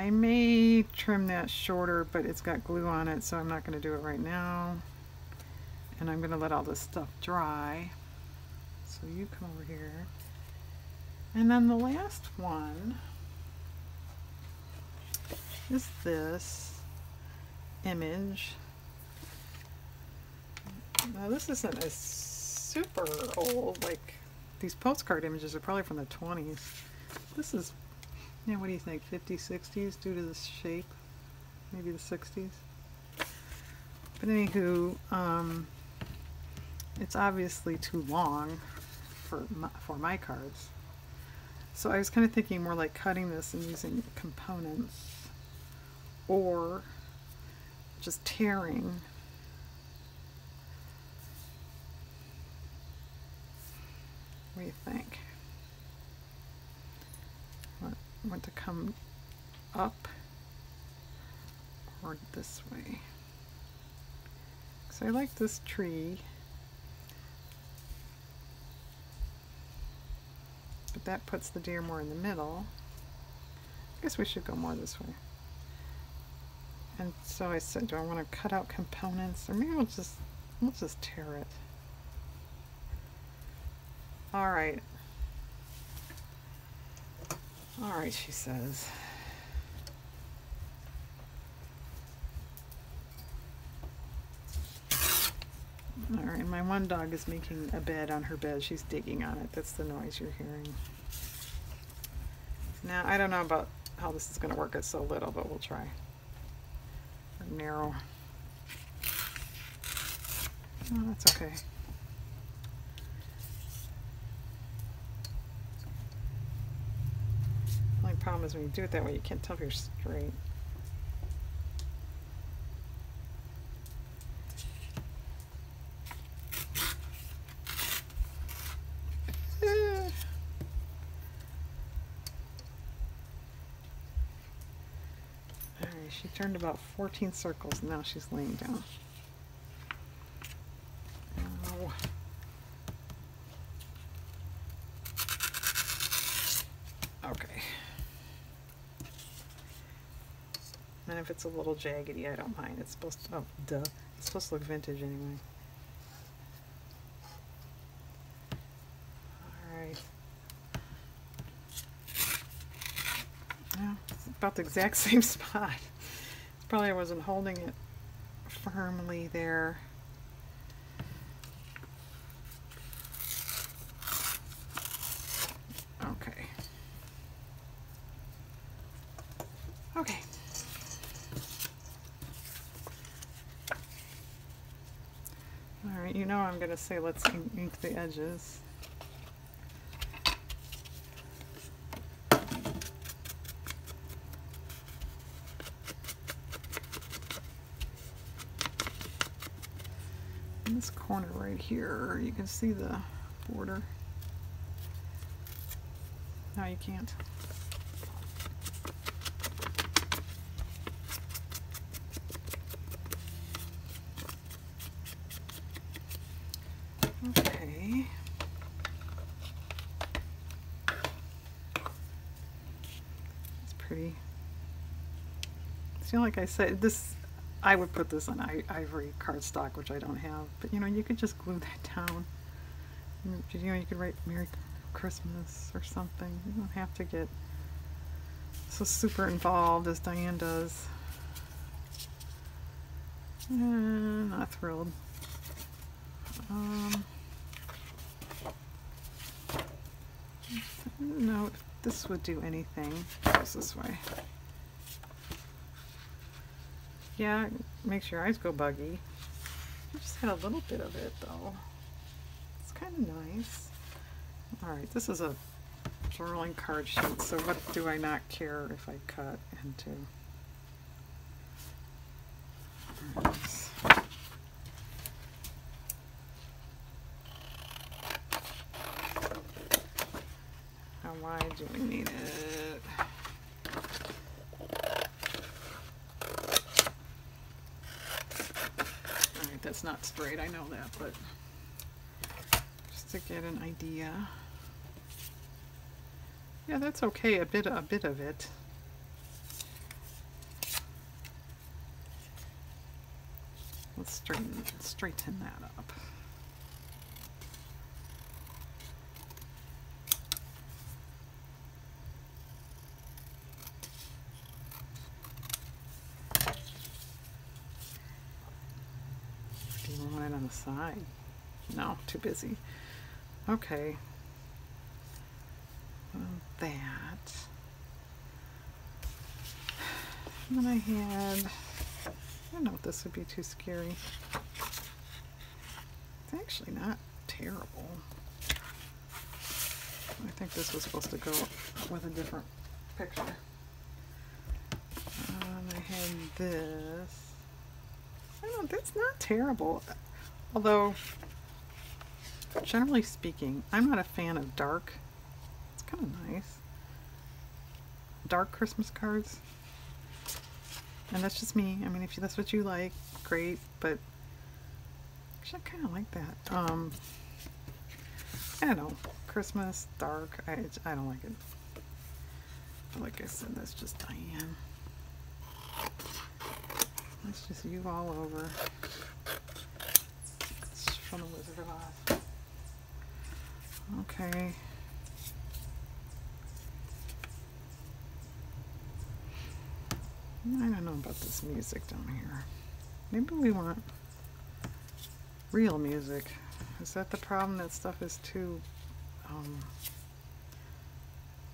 I may trim that shorter, but it's got glue on it, so I'm not going to do it right now. And I'm going to let all this stuff dry. So you come over here. And then the last one is this image. Now this isn't a super old, like these postcard images are probably from the 20s. This is yeah, what do you think? 50s, 60s due to the shape? Maybe the 60s? But anywho, um, it's obviously too long for my, for my cards. So I was kind of thinking more like cutting this and using components or just tearing What do you think? Want to come up or this way. So I like this tree. But that puts the deer more in the middle. I guess we should go more this way. And so I said, do I want to cut out components? Or maybe we'll just, we'll just tear it. All right, all right, she says. All right, my one dog is making a bed on her bed. She's digging on it. That's the noise you're hearing. Now, I don't know about how this is going to work. It's so little, but we'll try. Narrow. Oh, that's okay. Is when you do it that way, you can't tell if you're straight. Alright, she turned about 14 circles, now she's laying down. If it's a little jaggedy, I don't mind. It's supposed to, oh, duh. It's supposed to look vintage anyway. Alright. Yeah, about the exact same spot. Probably I wasn't holding it firmly there. Okay. Okay. you know I'm going to say let's ink the edges. In this corner right here, you can see the border. No, you can't. pretty. So like I said, this I would put this on ivory cardstock, which I don't have. But you know, you could just glue that down. You know, you could write Merry Christmas or something. You don't have to get so super involved as Diane does. Eh, not thrilled. Um, no, this would do anything. Goes this way. Yeah, makes your eyes go buggy. I just had a little bit of it though. It's kind of nice. Alright, this is a journaling card sheet, so what do I not care if I cut into? Yes. How wide do we need it? Alright, that's not straight, I know that, but just to get an idea. Yeah, that's okay, a bit a bit of it. Let's straighten straighten that up. Side? No, too busy. Okay. That. And then I had, I don't know if this would be too scary. It's actually not terrible. I think this was supposed to go with a different picture. Um, I had this. I don't, know, that's not terrible. Although, generally speaking, I'm not a fan of dark. It's kind of nice. Dark Christmas cards. And that's just me. I mean, if that's what you like, great. But actually, I kind of like that. Um, I don't know. Christmas, dark. I, I don't like it. Like I said, that's just Diane. That's just you all over. It's from the Wizard of Oz. Okay. I don't know about this music down here. Maybe we want real music. Is that the problem? That stuff is too, um,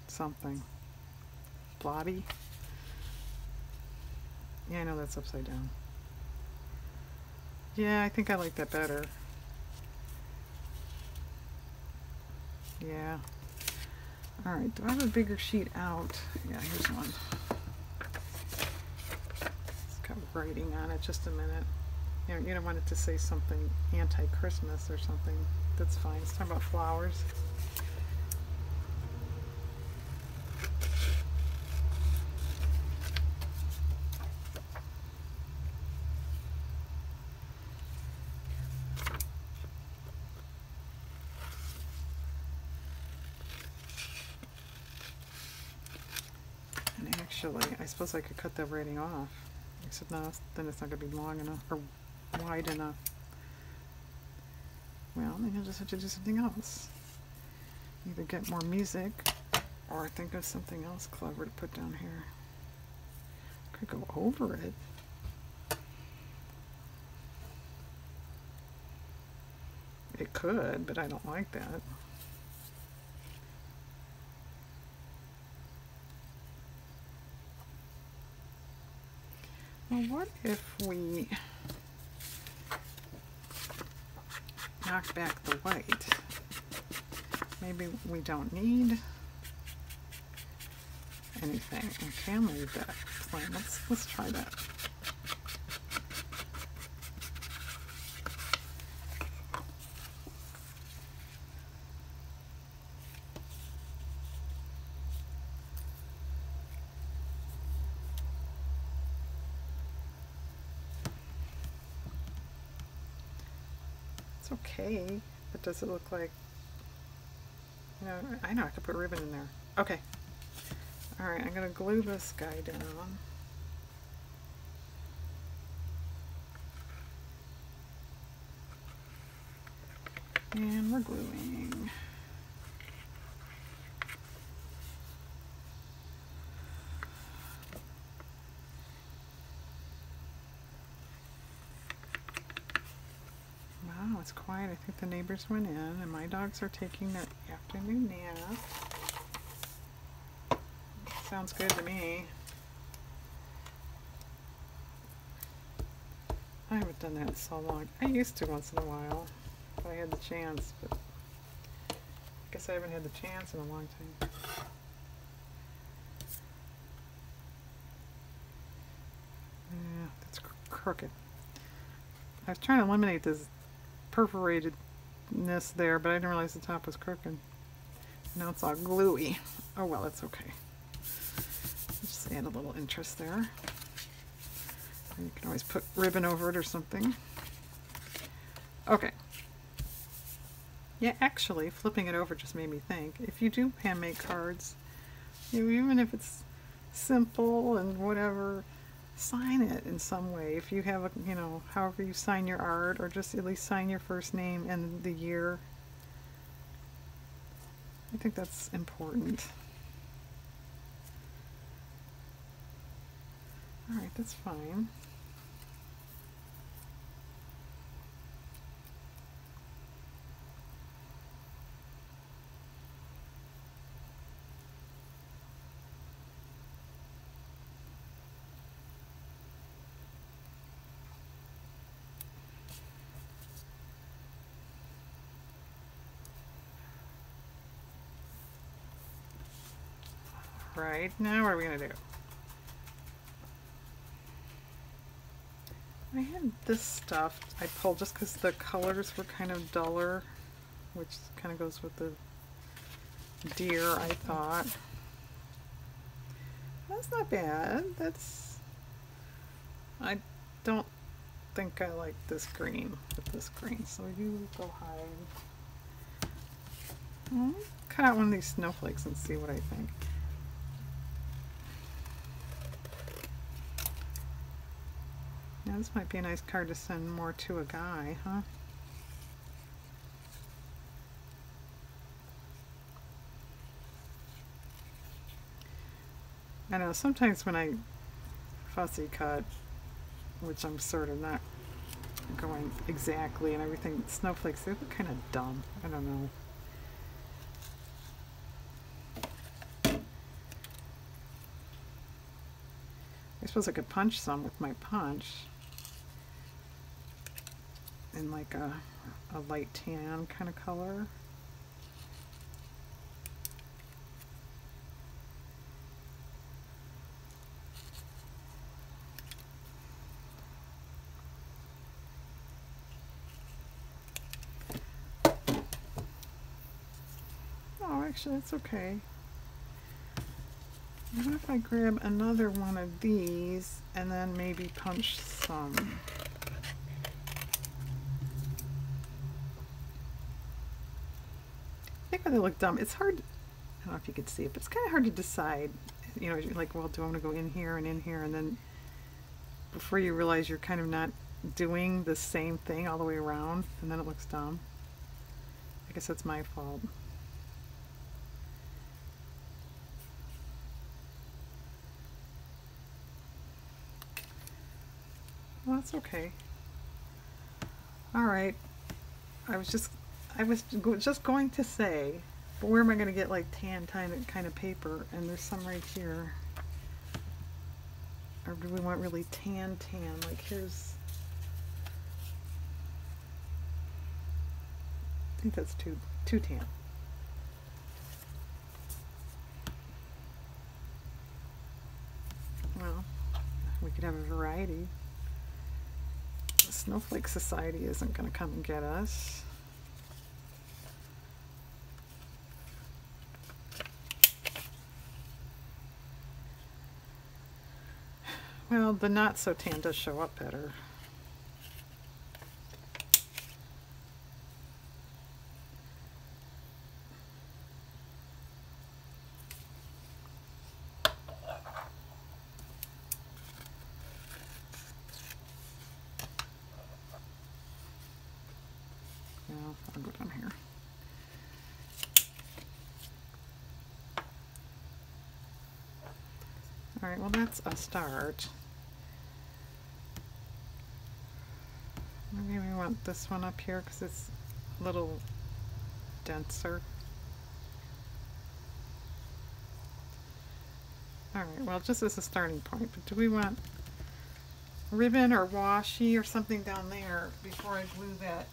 something. Blobby? Yeah, I know that's upside down. Yeah, I think I like that better. Yeah. Alright, do I have a bigger sheet out? Yeah, here's one. It's got writing on it, just a minute. You know, you don't want it to say something anti-Christmas or something. That's fine. It's talking about flowers. And actually, I suppose I could cut that writing off. Except no, then it's not going to be long enough or wide enough. Well, then you'll just have to do something else. Either get more music or think of something else clever to put down here. Could go over it. It could, but I don't like that. Well, what if we knock back the white? Maybe we don't need anything. Okay, I'm leave that plain. Let's let's try that. Okay, but does it look like, you I know I could put ribbon in there. Okay. Alright, I'm gonna glue this guy down. And we're gluing. Wow, it's quiet. I think the neighbors went in and my dogs are taking their afternoon nap. Sounds good to me. I haven't done that in so long. I used to once in a while, if I had the chance, but I guess I haven't had the chance in a long time. Yeah, that's cr- crooked. I was trying to eliminate this perforatedness there, but I didn't realize the top was crooked. Now it's all gluey. Oh well, it's okay. Just add a little interest there. You can always put ribbon over it or something. Okay. Yeah, actually, flipping it over just made me think. If you do handmade cards, you know, even if it's simple and whatever, sign it in some way. If you have a, you know, however you sign your art, or just at least sign your first name and the year. I think that's important. Alright, that's fine. Right, now what are we going to do? I had this stuff I pulled just because the colors were kind of duller, which kind of goes with the deer, I thought. That's not bad. That's... I don't think I like this green with this green, so you go hide. I'll hmm, cut out one of these snowflakes and see what I think. This might be a nice card to send more to a guy, huh? I know, sometimes when I fussy cut, which I'm sort of not going exactly and everything, snowflakes, they look kind of dumb. I don't know. I suppose I could punch some with my punch in like a, a light tan kind of color. Oh, actually, that's okay. What if I grab another one of these and then maybe punch some? They look dumb. It's hard, I don't know if you could see it, but it's kind of hard to decide. You know, like, well, do I want to go in here and in here? And then before you realize you're kind of not doing the same thing all the way around, and then it looks dumb. I guess that's my fault. Well, that's okay. All right. I was just I was just going to say, but where am I going to get like tan kind of paper? And there's some right here. Or do we want really tan tan? Like here's, I think that's too, too tan. Well, we could have a variety. The Snowflake Society isn't going to come and get us. Well, the not so tan does show up better. All right, well that's a start. Maybe we want this one up here because it's a little denser. Alright, well just as a starting point, but do we want ribbon or washi or something down there before I glue that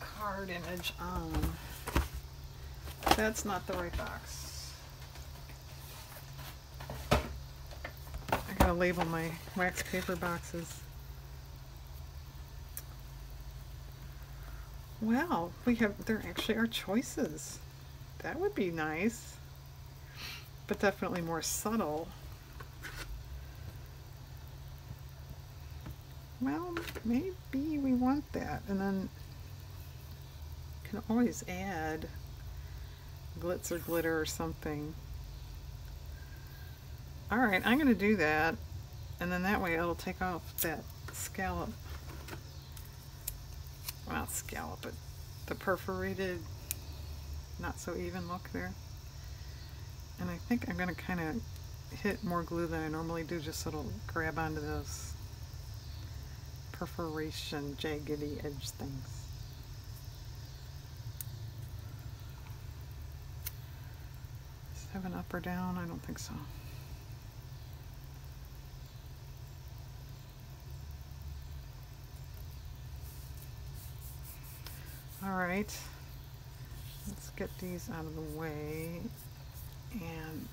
card image on? That's not the right box. I gotta label my wax paper boxes. Well, we have, there actually are choices. That would be nice. But definitely more subtle. Well, maybe we want that. And then can always add glitz or glitter or something. Alright, I'm going to do that. And then that way it'll take off that scallop. Well, not scallop, but the perforated, not so even look there. And I think I'm going to kind of hit more glue than I normally do just so it'll grab onto those perforation jaggedy edge things. It have an up or down? I don't think so. All right, let's get these out of the way. And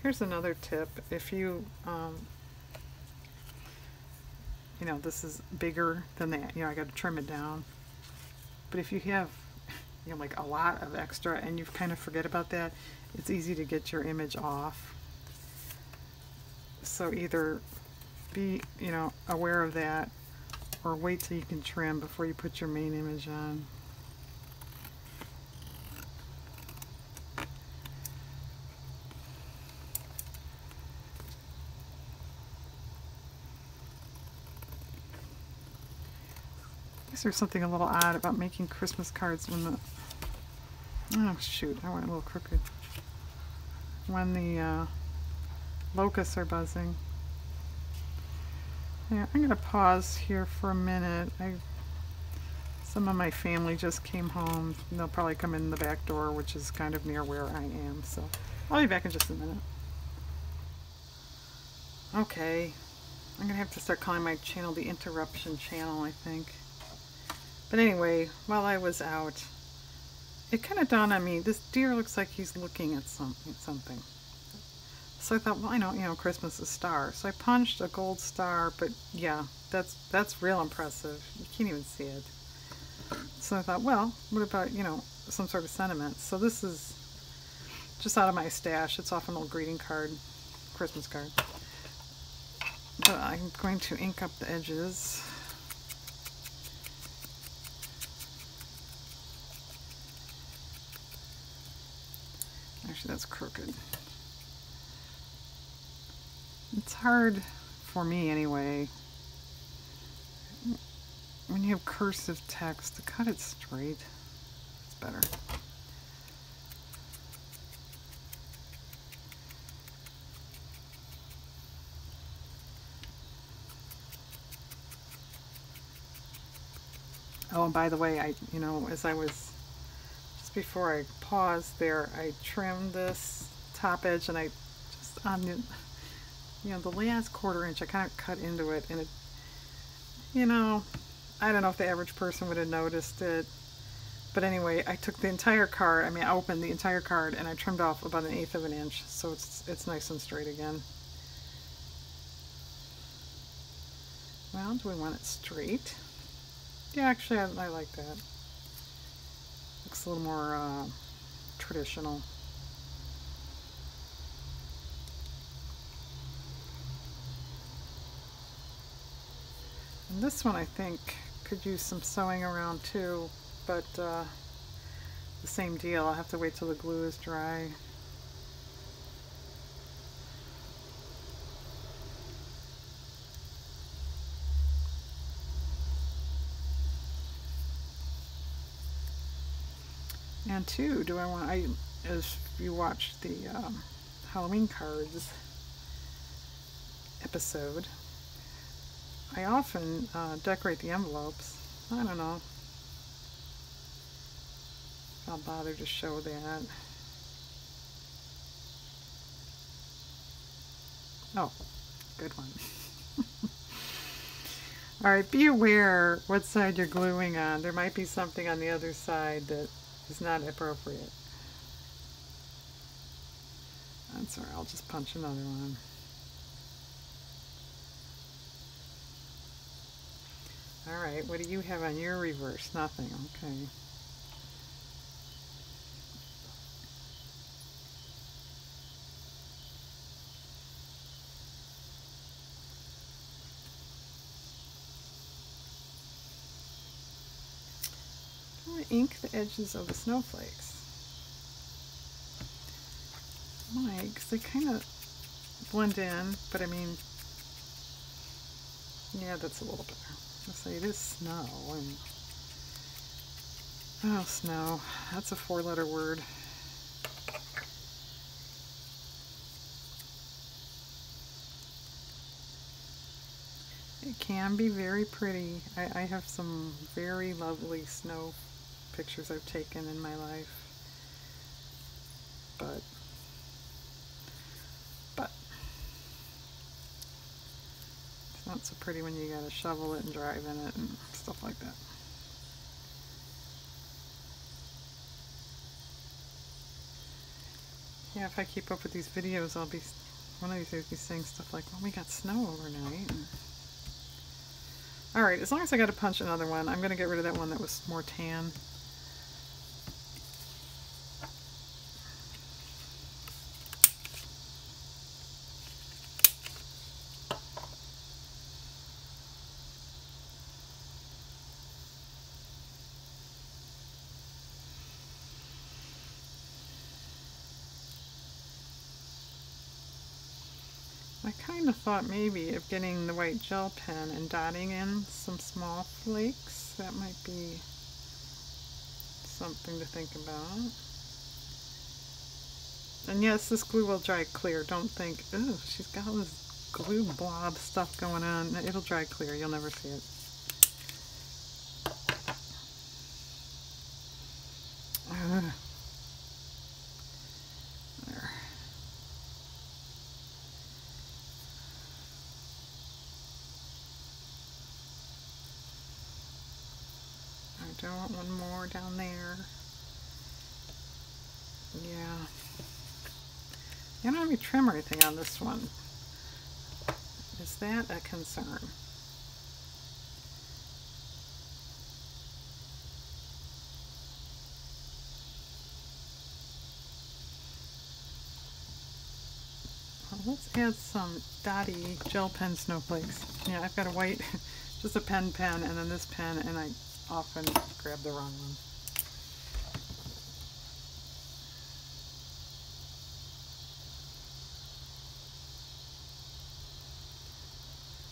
here's another tip. If you, um, you know, this is bigger than that, you know, I got to trim it down. But if you have, you know, like a lot of extra and you kind of forget about that, it's easy to get your image off. So either be, you know, aware of that or wait till you can trim before you put your main image on. Guess there's something a little odd about making Christmas cards when the... Oh, shoot, I went a little crooked. When the uh, locusts are buzzing. Yeah, I'm going to pause here for a minute. I, some of my family just came home. They'll probably come in the back door, which is kind of near where I am. So I'll be back in just a minute. Okay, I'm going to have to start calling my channel the Interruption Channel, I think. But anyway, while I was out, it kind of dawned on me, this deer looks like he's looking at something. something. So I thought, well, I know, you know, Christmas is star. So I punched a gold star, but yeah, that's that's real impressive. You can't even see it. So I thought, well, what about, you know, some sort of sentiment? So this is just out of my stash. It's off an old greeting card, Christmas card. But I'm going to ink up the edges. Actually, that's crooked. It's hard, for me anyway, when you have cursive text, to cut it straight. It's better. Oh, and by the way, I, you know, as I was before I pause there, I trimmed this top edge and I just on the, you know, the last quarter inch, I kind of cut into it and it, you know, I don't know if the average person would have noticed it. But anyway, I took the entire card, I mean, I opened the entire card and I trimmed off about an eighth of an inch. So it's, it's nice and straight again. Well, do we want it straight? Yeah, actually, I, I like that. Looks a little more uh, traditional. And this one I think could use some sewing around too, but uh, the same deal. I'll have to wait till the glue is dry. And two, do I want, I, as you watched the um, Halloween cards episode, I often uh, decorate the envelopes. I don't know. I'll bother to show that. Oh, good one. Alright, be aware what side you're gluing on. There might be something on the other side that is not appropriate. I'm sorry, I'll just punch another one. Alright, what do you have on your reverse? Nothing, okay. Ink the edges of the snowflakes. Why? Because they kind of blend in, but I mean, yeah, that's a little better. Let's say it is snow, and oh, snow. That's a four-letter word. It can be very pretty. I, I have some very lovely snow pictures I've taken in my life. But, but, it's not so pretty when you gotta shovel it and drive in it and stuff like that. Yeah, if I keep up with these videos, I'll be, one of these days be saying stuff like, well, we got snow overnight. Alright, as long as I got to punch another one, I'm going to get rid of that one that was more tan. Kind of thought maybe of getting the white gel pen and dotting in some small flakes. That might be something to think about. And yes, this glue will dry clear. Don't think, oh, she's got all this glue blob stuff going on. It'll dry clear. You'll never see it. Ugh. don't one more down there. Yeah. I don't have any trim or anything on this one. Is that a concern? Let's add some dotty gel pen snowflakes. Yeah, I've got a white, just a pen pen, and then this pen, and I often grab the wrong one.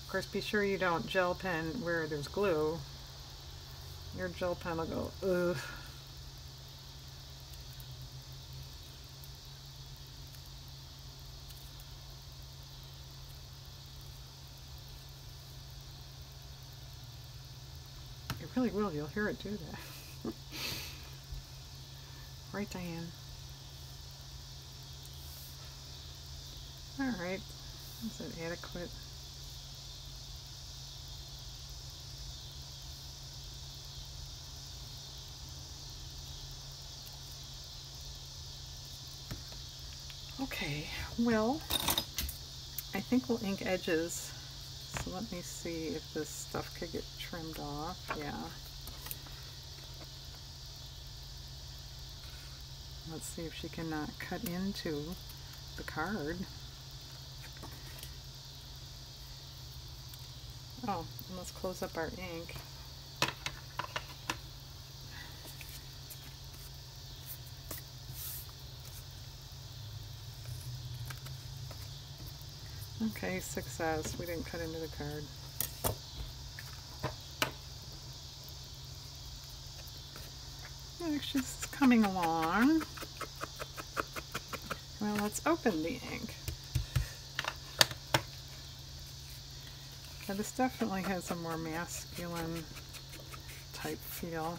Of course, be sure you don't gel pen where there's glue. Your gel pen will go, ugh. Really will. You'll hear it do that. right, Diane? Alright. Is it adequate? Okay, well, I think we'll ink edges let me see if this stuff could get trimmed off. Yeah. Let's see if she can uh, cut into the card. Oh, and let's close up our ink. Okay, success. We didn't cut into the card. Actually, it's coming along. Well, let's open the ink. Yeah, this definitely has a more masculine type feel.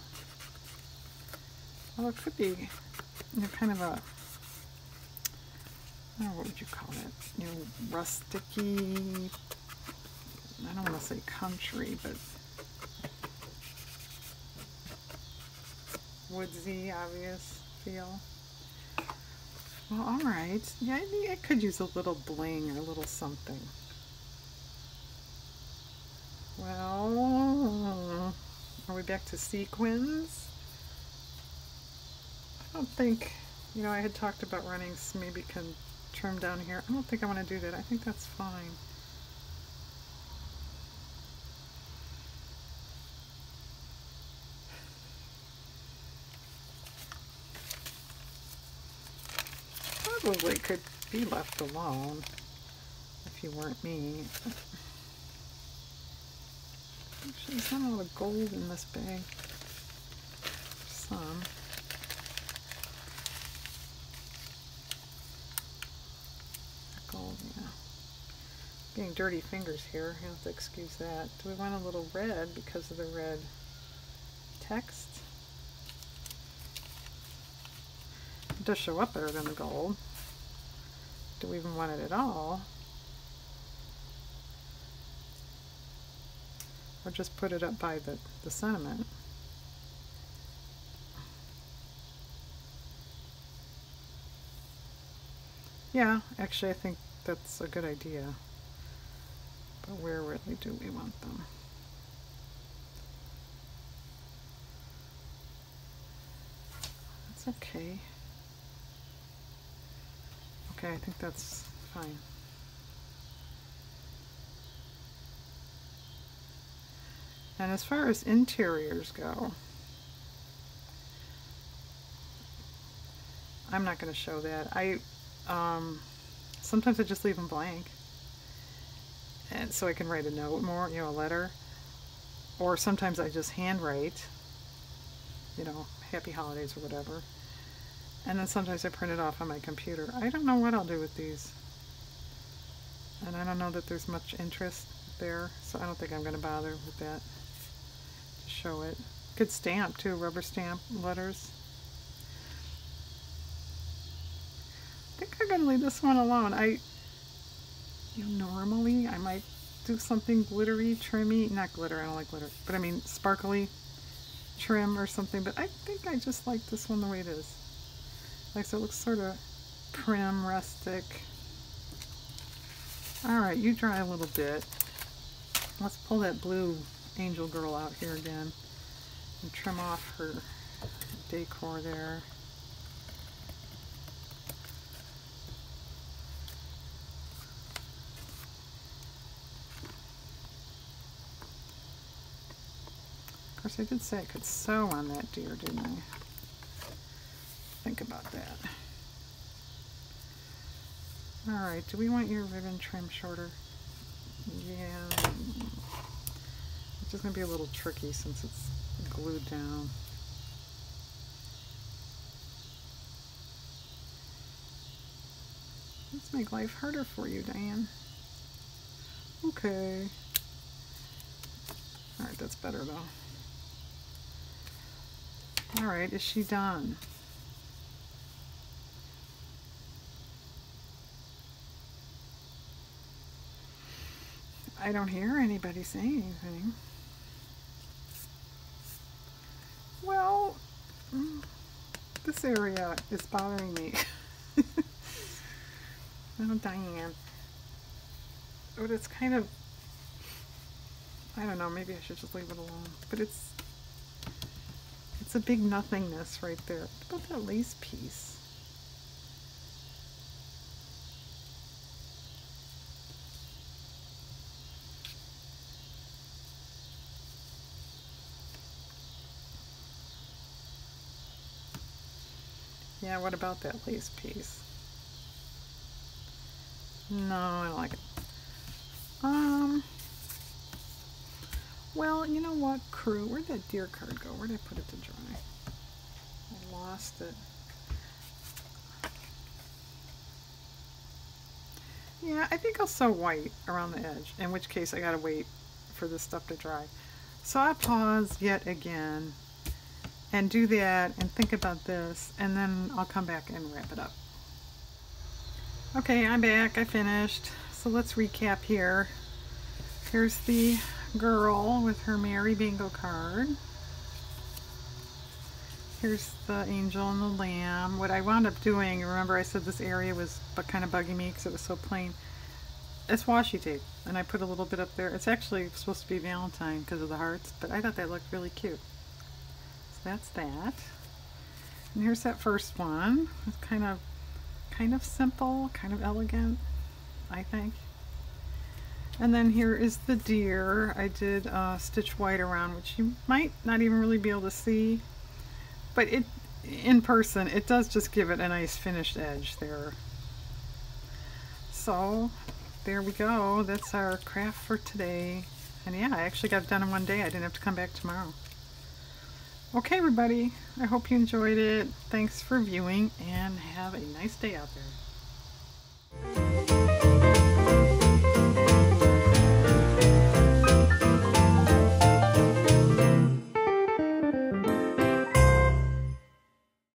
Well, it could be you know, kind of a oh, what would you call it? You know, rusticy, I don't want to say country, but woodsy, obvious feel. Well, alright. Yeah, I, I could use a little bling or a little something. Well, are we back to sequins? I don't think, you know, I had talked about running maybe can trim down here. I don't think I want to do that. I think that's fine. Probably could be left alone if you weren't me. Actually, there's not a lot of gold in this bag. Some. Gold, yeah. Getting dirty fingers here. You have to excuse that. Do we want a little red because of the red text? It does show up better than the gold. Do we even want it at all? or just put it up by the, the sentiment. Yeah, actually I think that's a good idea. But where really do we want them? That's okay. Okay, I think that's fine. And as far as interiors go, I'm not going to show that. I um, sometimes I just leave them blank, and so I can write a note more, you know, a letter, or sometimes I just handwrite, you know, Happy Holidays or whatever, and then sometimes I print it off on my computer. I don't know what I'll do with these, and I don't know that there's much interest there, so I don't think I'm going to bother with that to show it. Good stamp too, rubber stamp letters. I think I'm gonna leave this one alone. I, you normally I might do something glittery, trimmy, not glitter, I don't like glitter, but I mean sparkly trim or something, but I think I just like this one the way it is. Like, so it looks sort of prim, rustic. All right, you dry a little bit. Let's pull that blue angel girl out here again and trim off her decor there. Course, I did say I could sew on that deer, didn't I? Think about that. Alright, do we want your ribbon trim shorter? Yeah, it's just going to be a little tricky since it's glued down. Let's make life harder for you, Diane. Okay. Alright, that's better though. Alright, is she done? I don't hear anybody saying anything. Well, mm, this area is bothering me. oh, Diane. But it's kind of, I don't know, maybe I should just leave it alone. But it's, a big nothingness right there. What about that lace piece? Yeah, what about that lace piece? No, I don't like it. Um, well, you know what, crew? Where'd that deer card go? Where'd I put it to dry? I lost it. Yeah, I think I'll sew white around the edge, in which case I gotta wait for this stuff to dry. So I pause yet again and do that and think about this and then I'll come back and wrap it up. Okay, I'm back. I finished. So let's recap here. Here's the girl with her Mary Bingo card. Here's the angel and the lamb. What I wound up doing, remember I said this area was but kind of bugging me because it was so plain. it's washi tape, and I put a little bit up there. It's actually supposed to be Valentine because of the hearts, but I thought that looked really cute. So that's that. And here's that first one. It's kind of, kind of simple, kind of elegant, I think. And then here is the deer. I did uh, stitch white around, which you might not even really be able to see. But it, in person, it does just give it a nice finished edge there. So, there we go. That's our craft for today. And yeah, I actually got it done in one day. I didn't have to come back tomorrow. Okay, everybody. I hope you enjoyed it. Thanks for viewing, and have a nice day out there.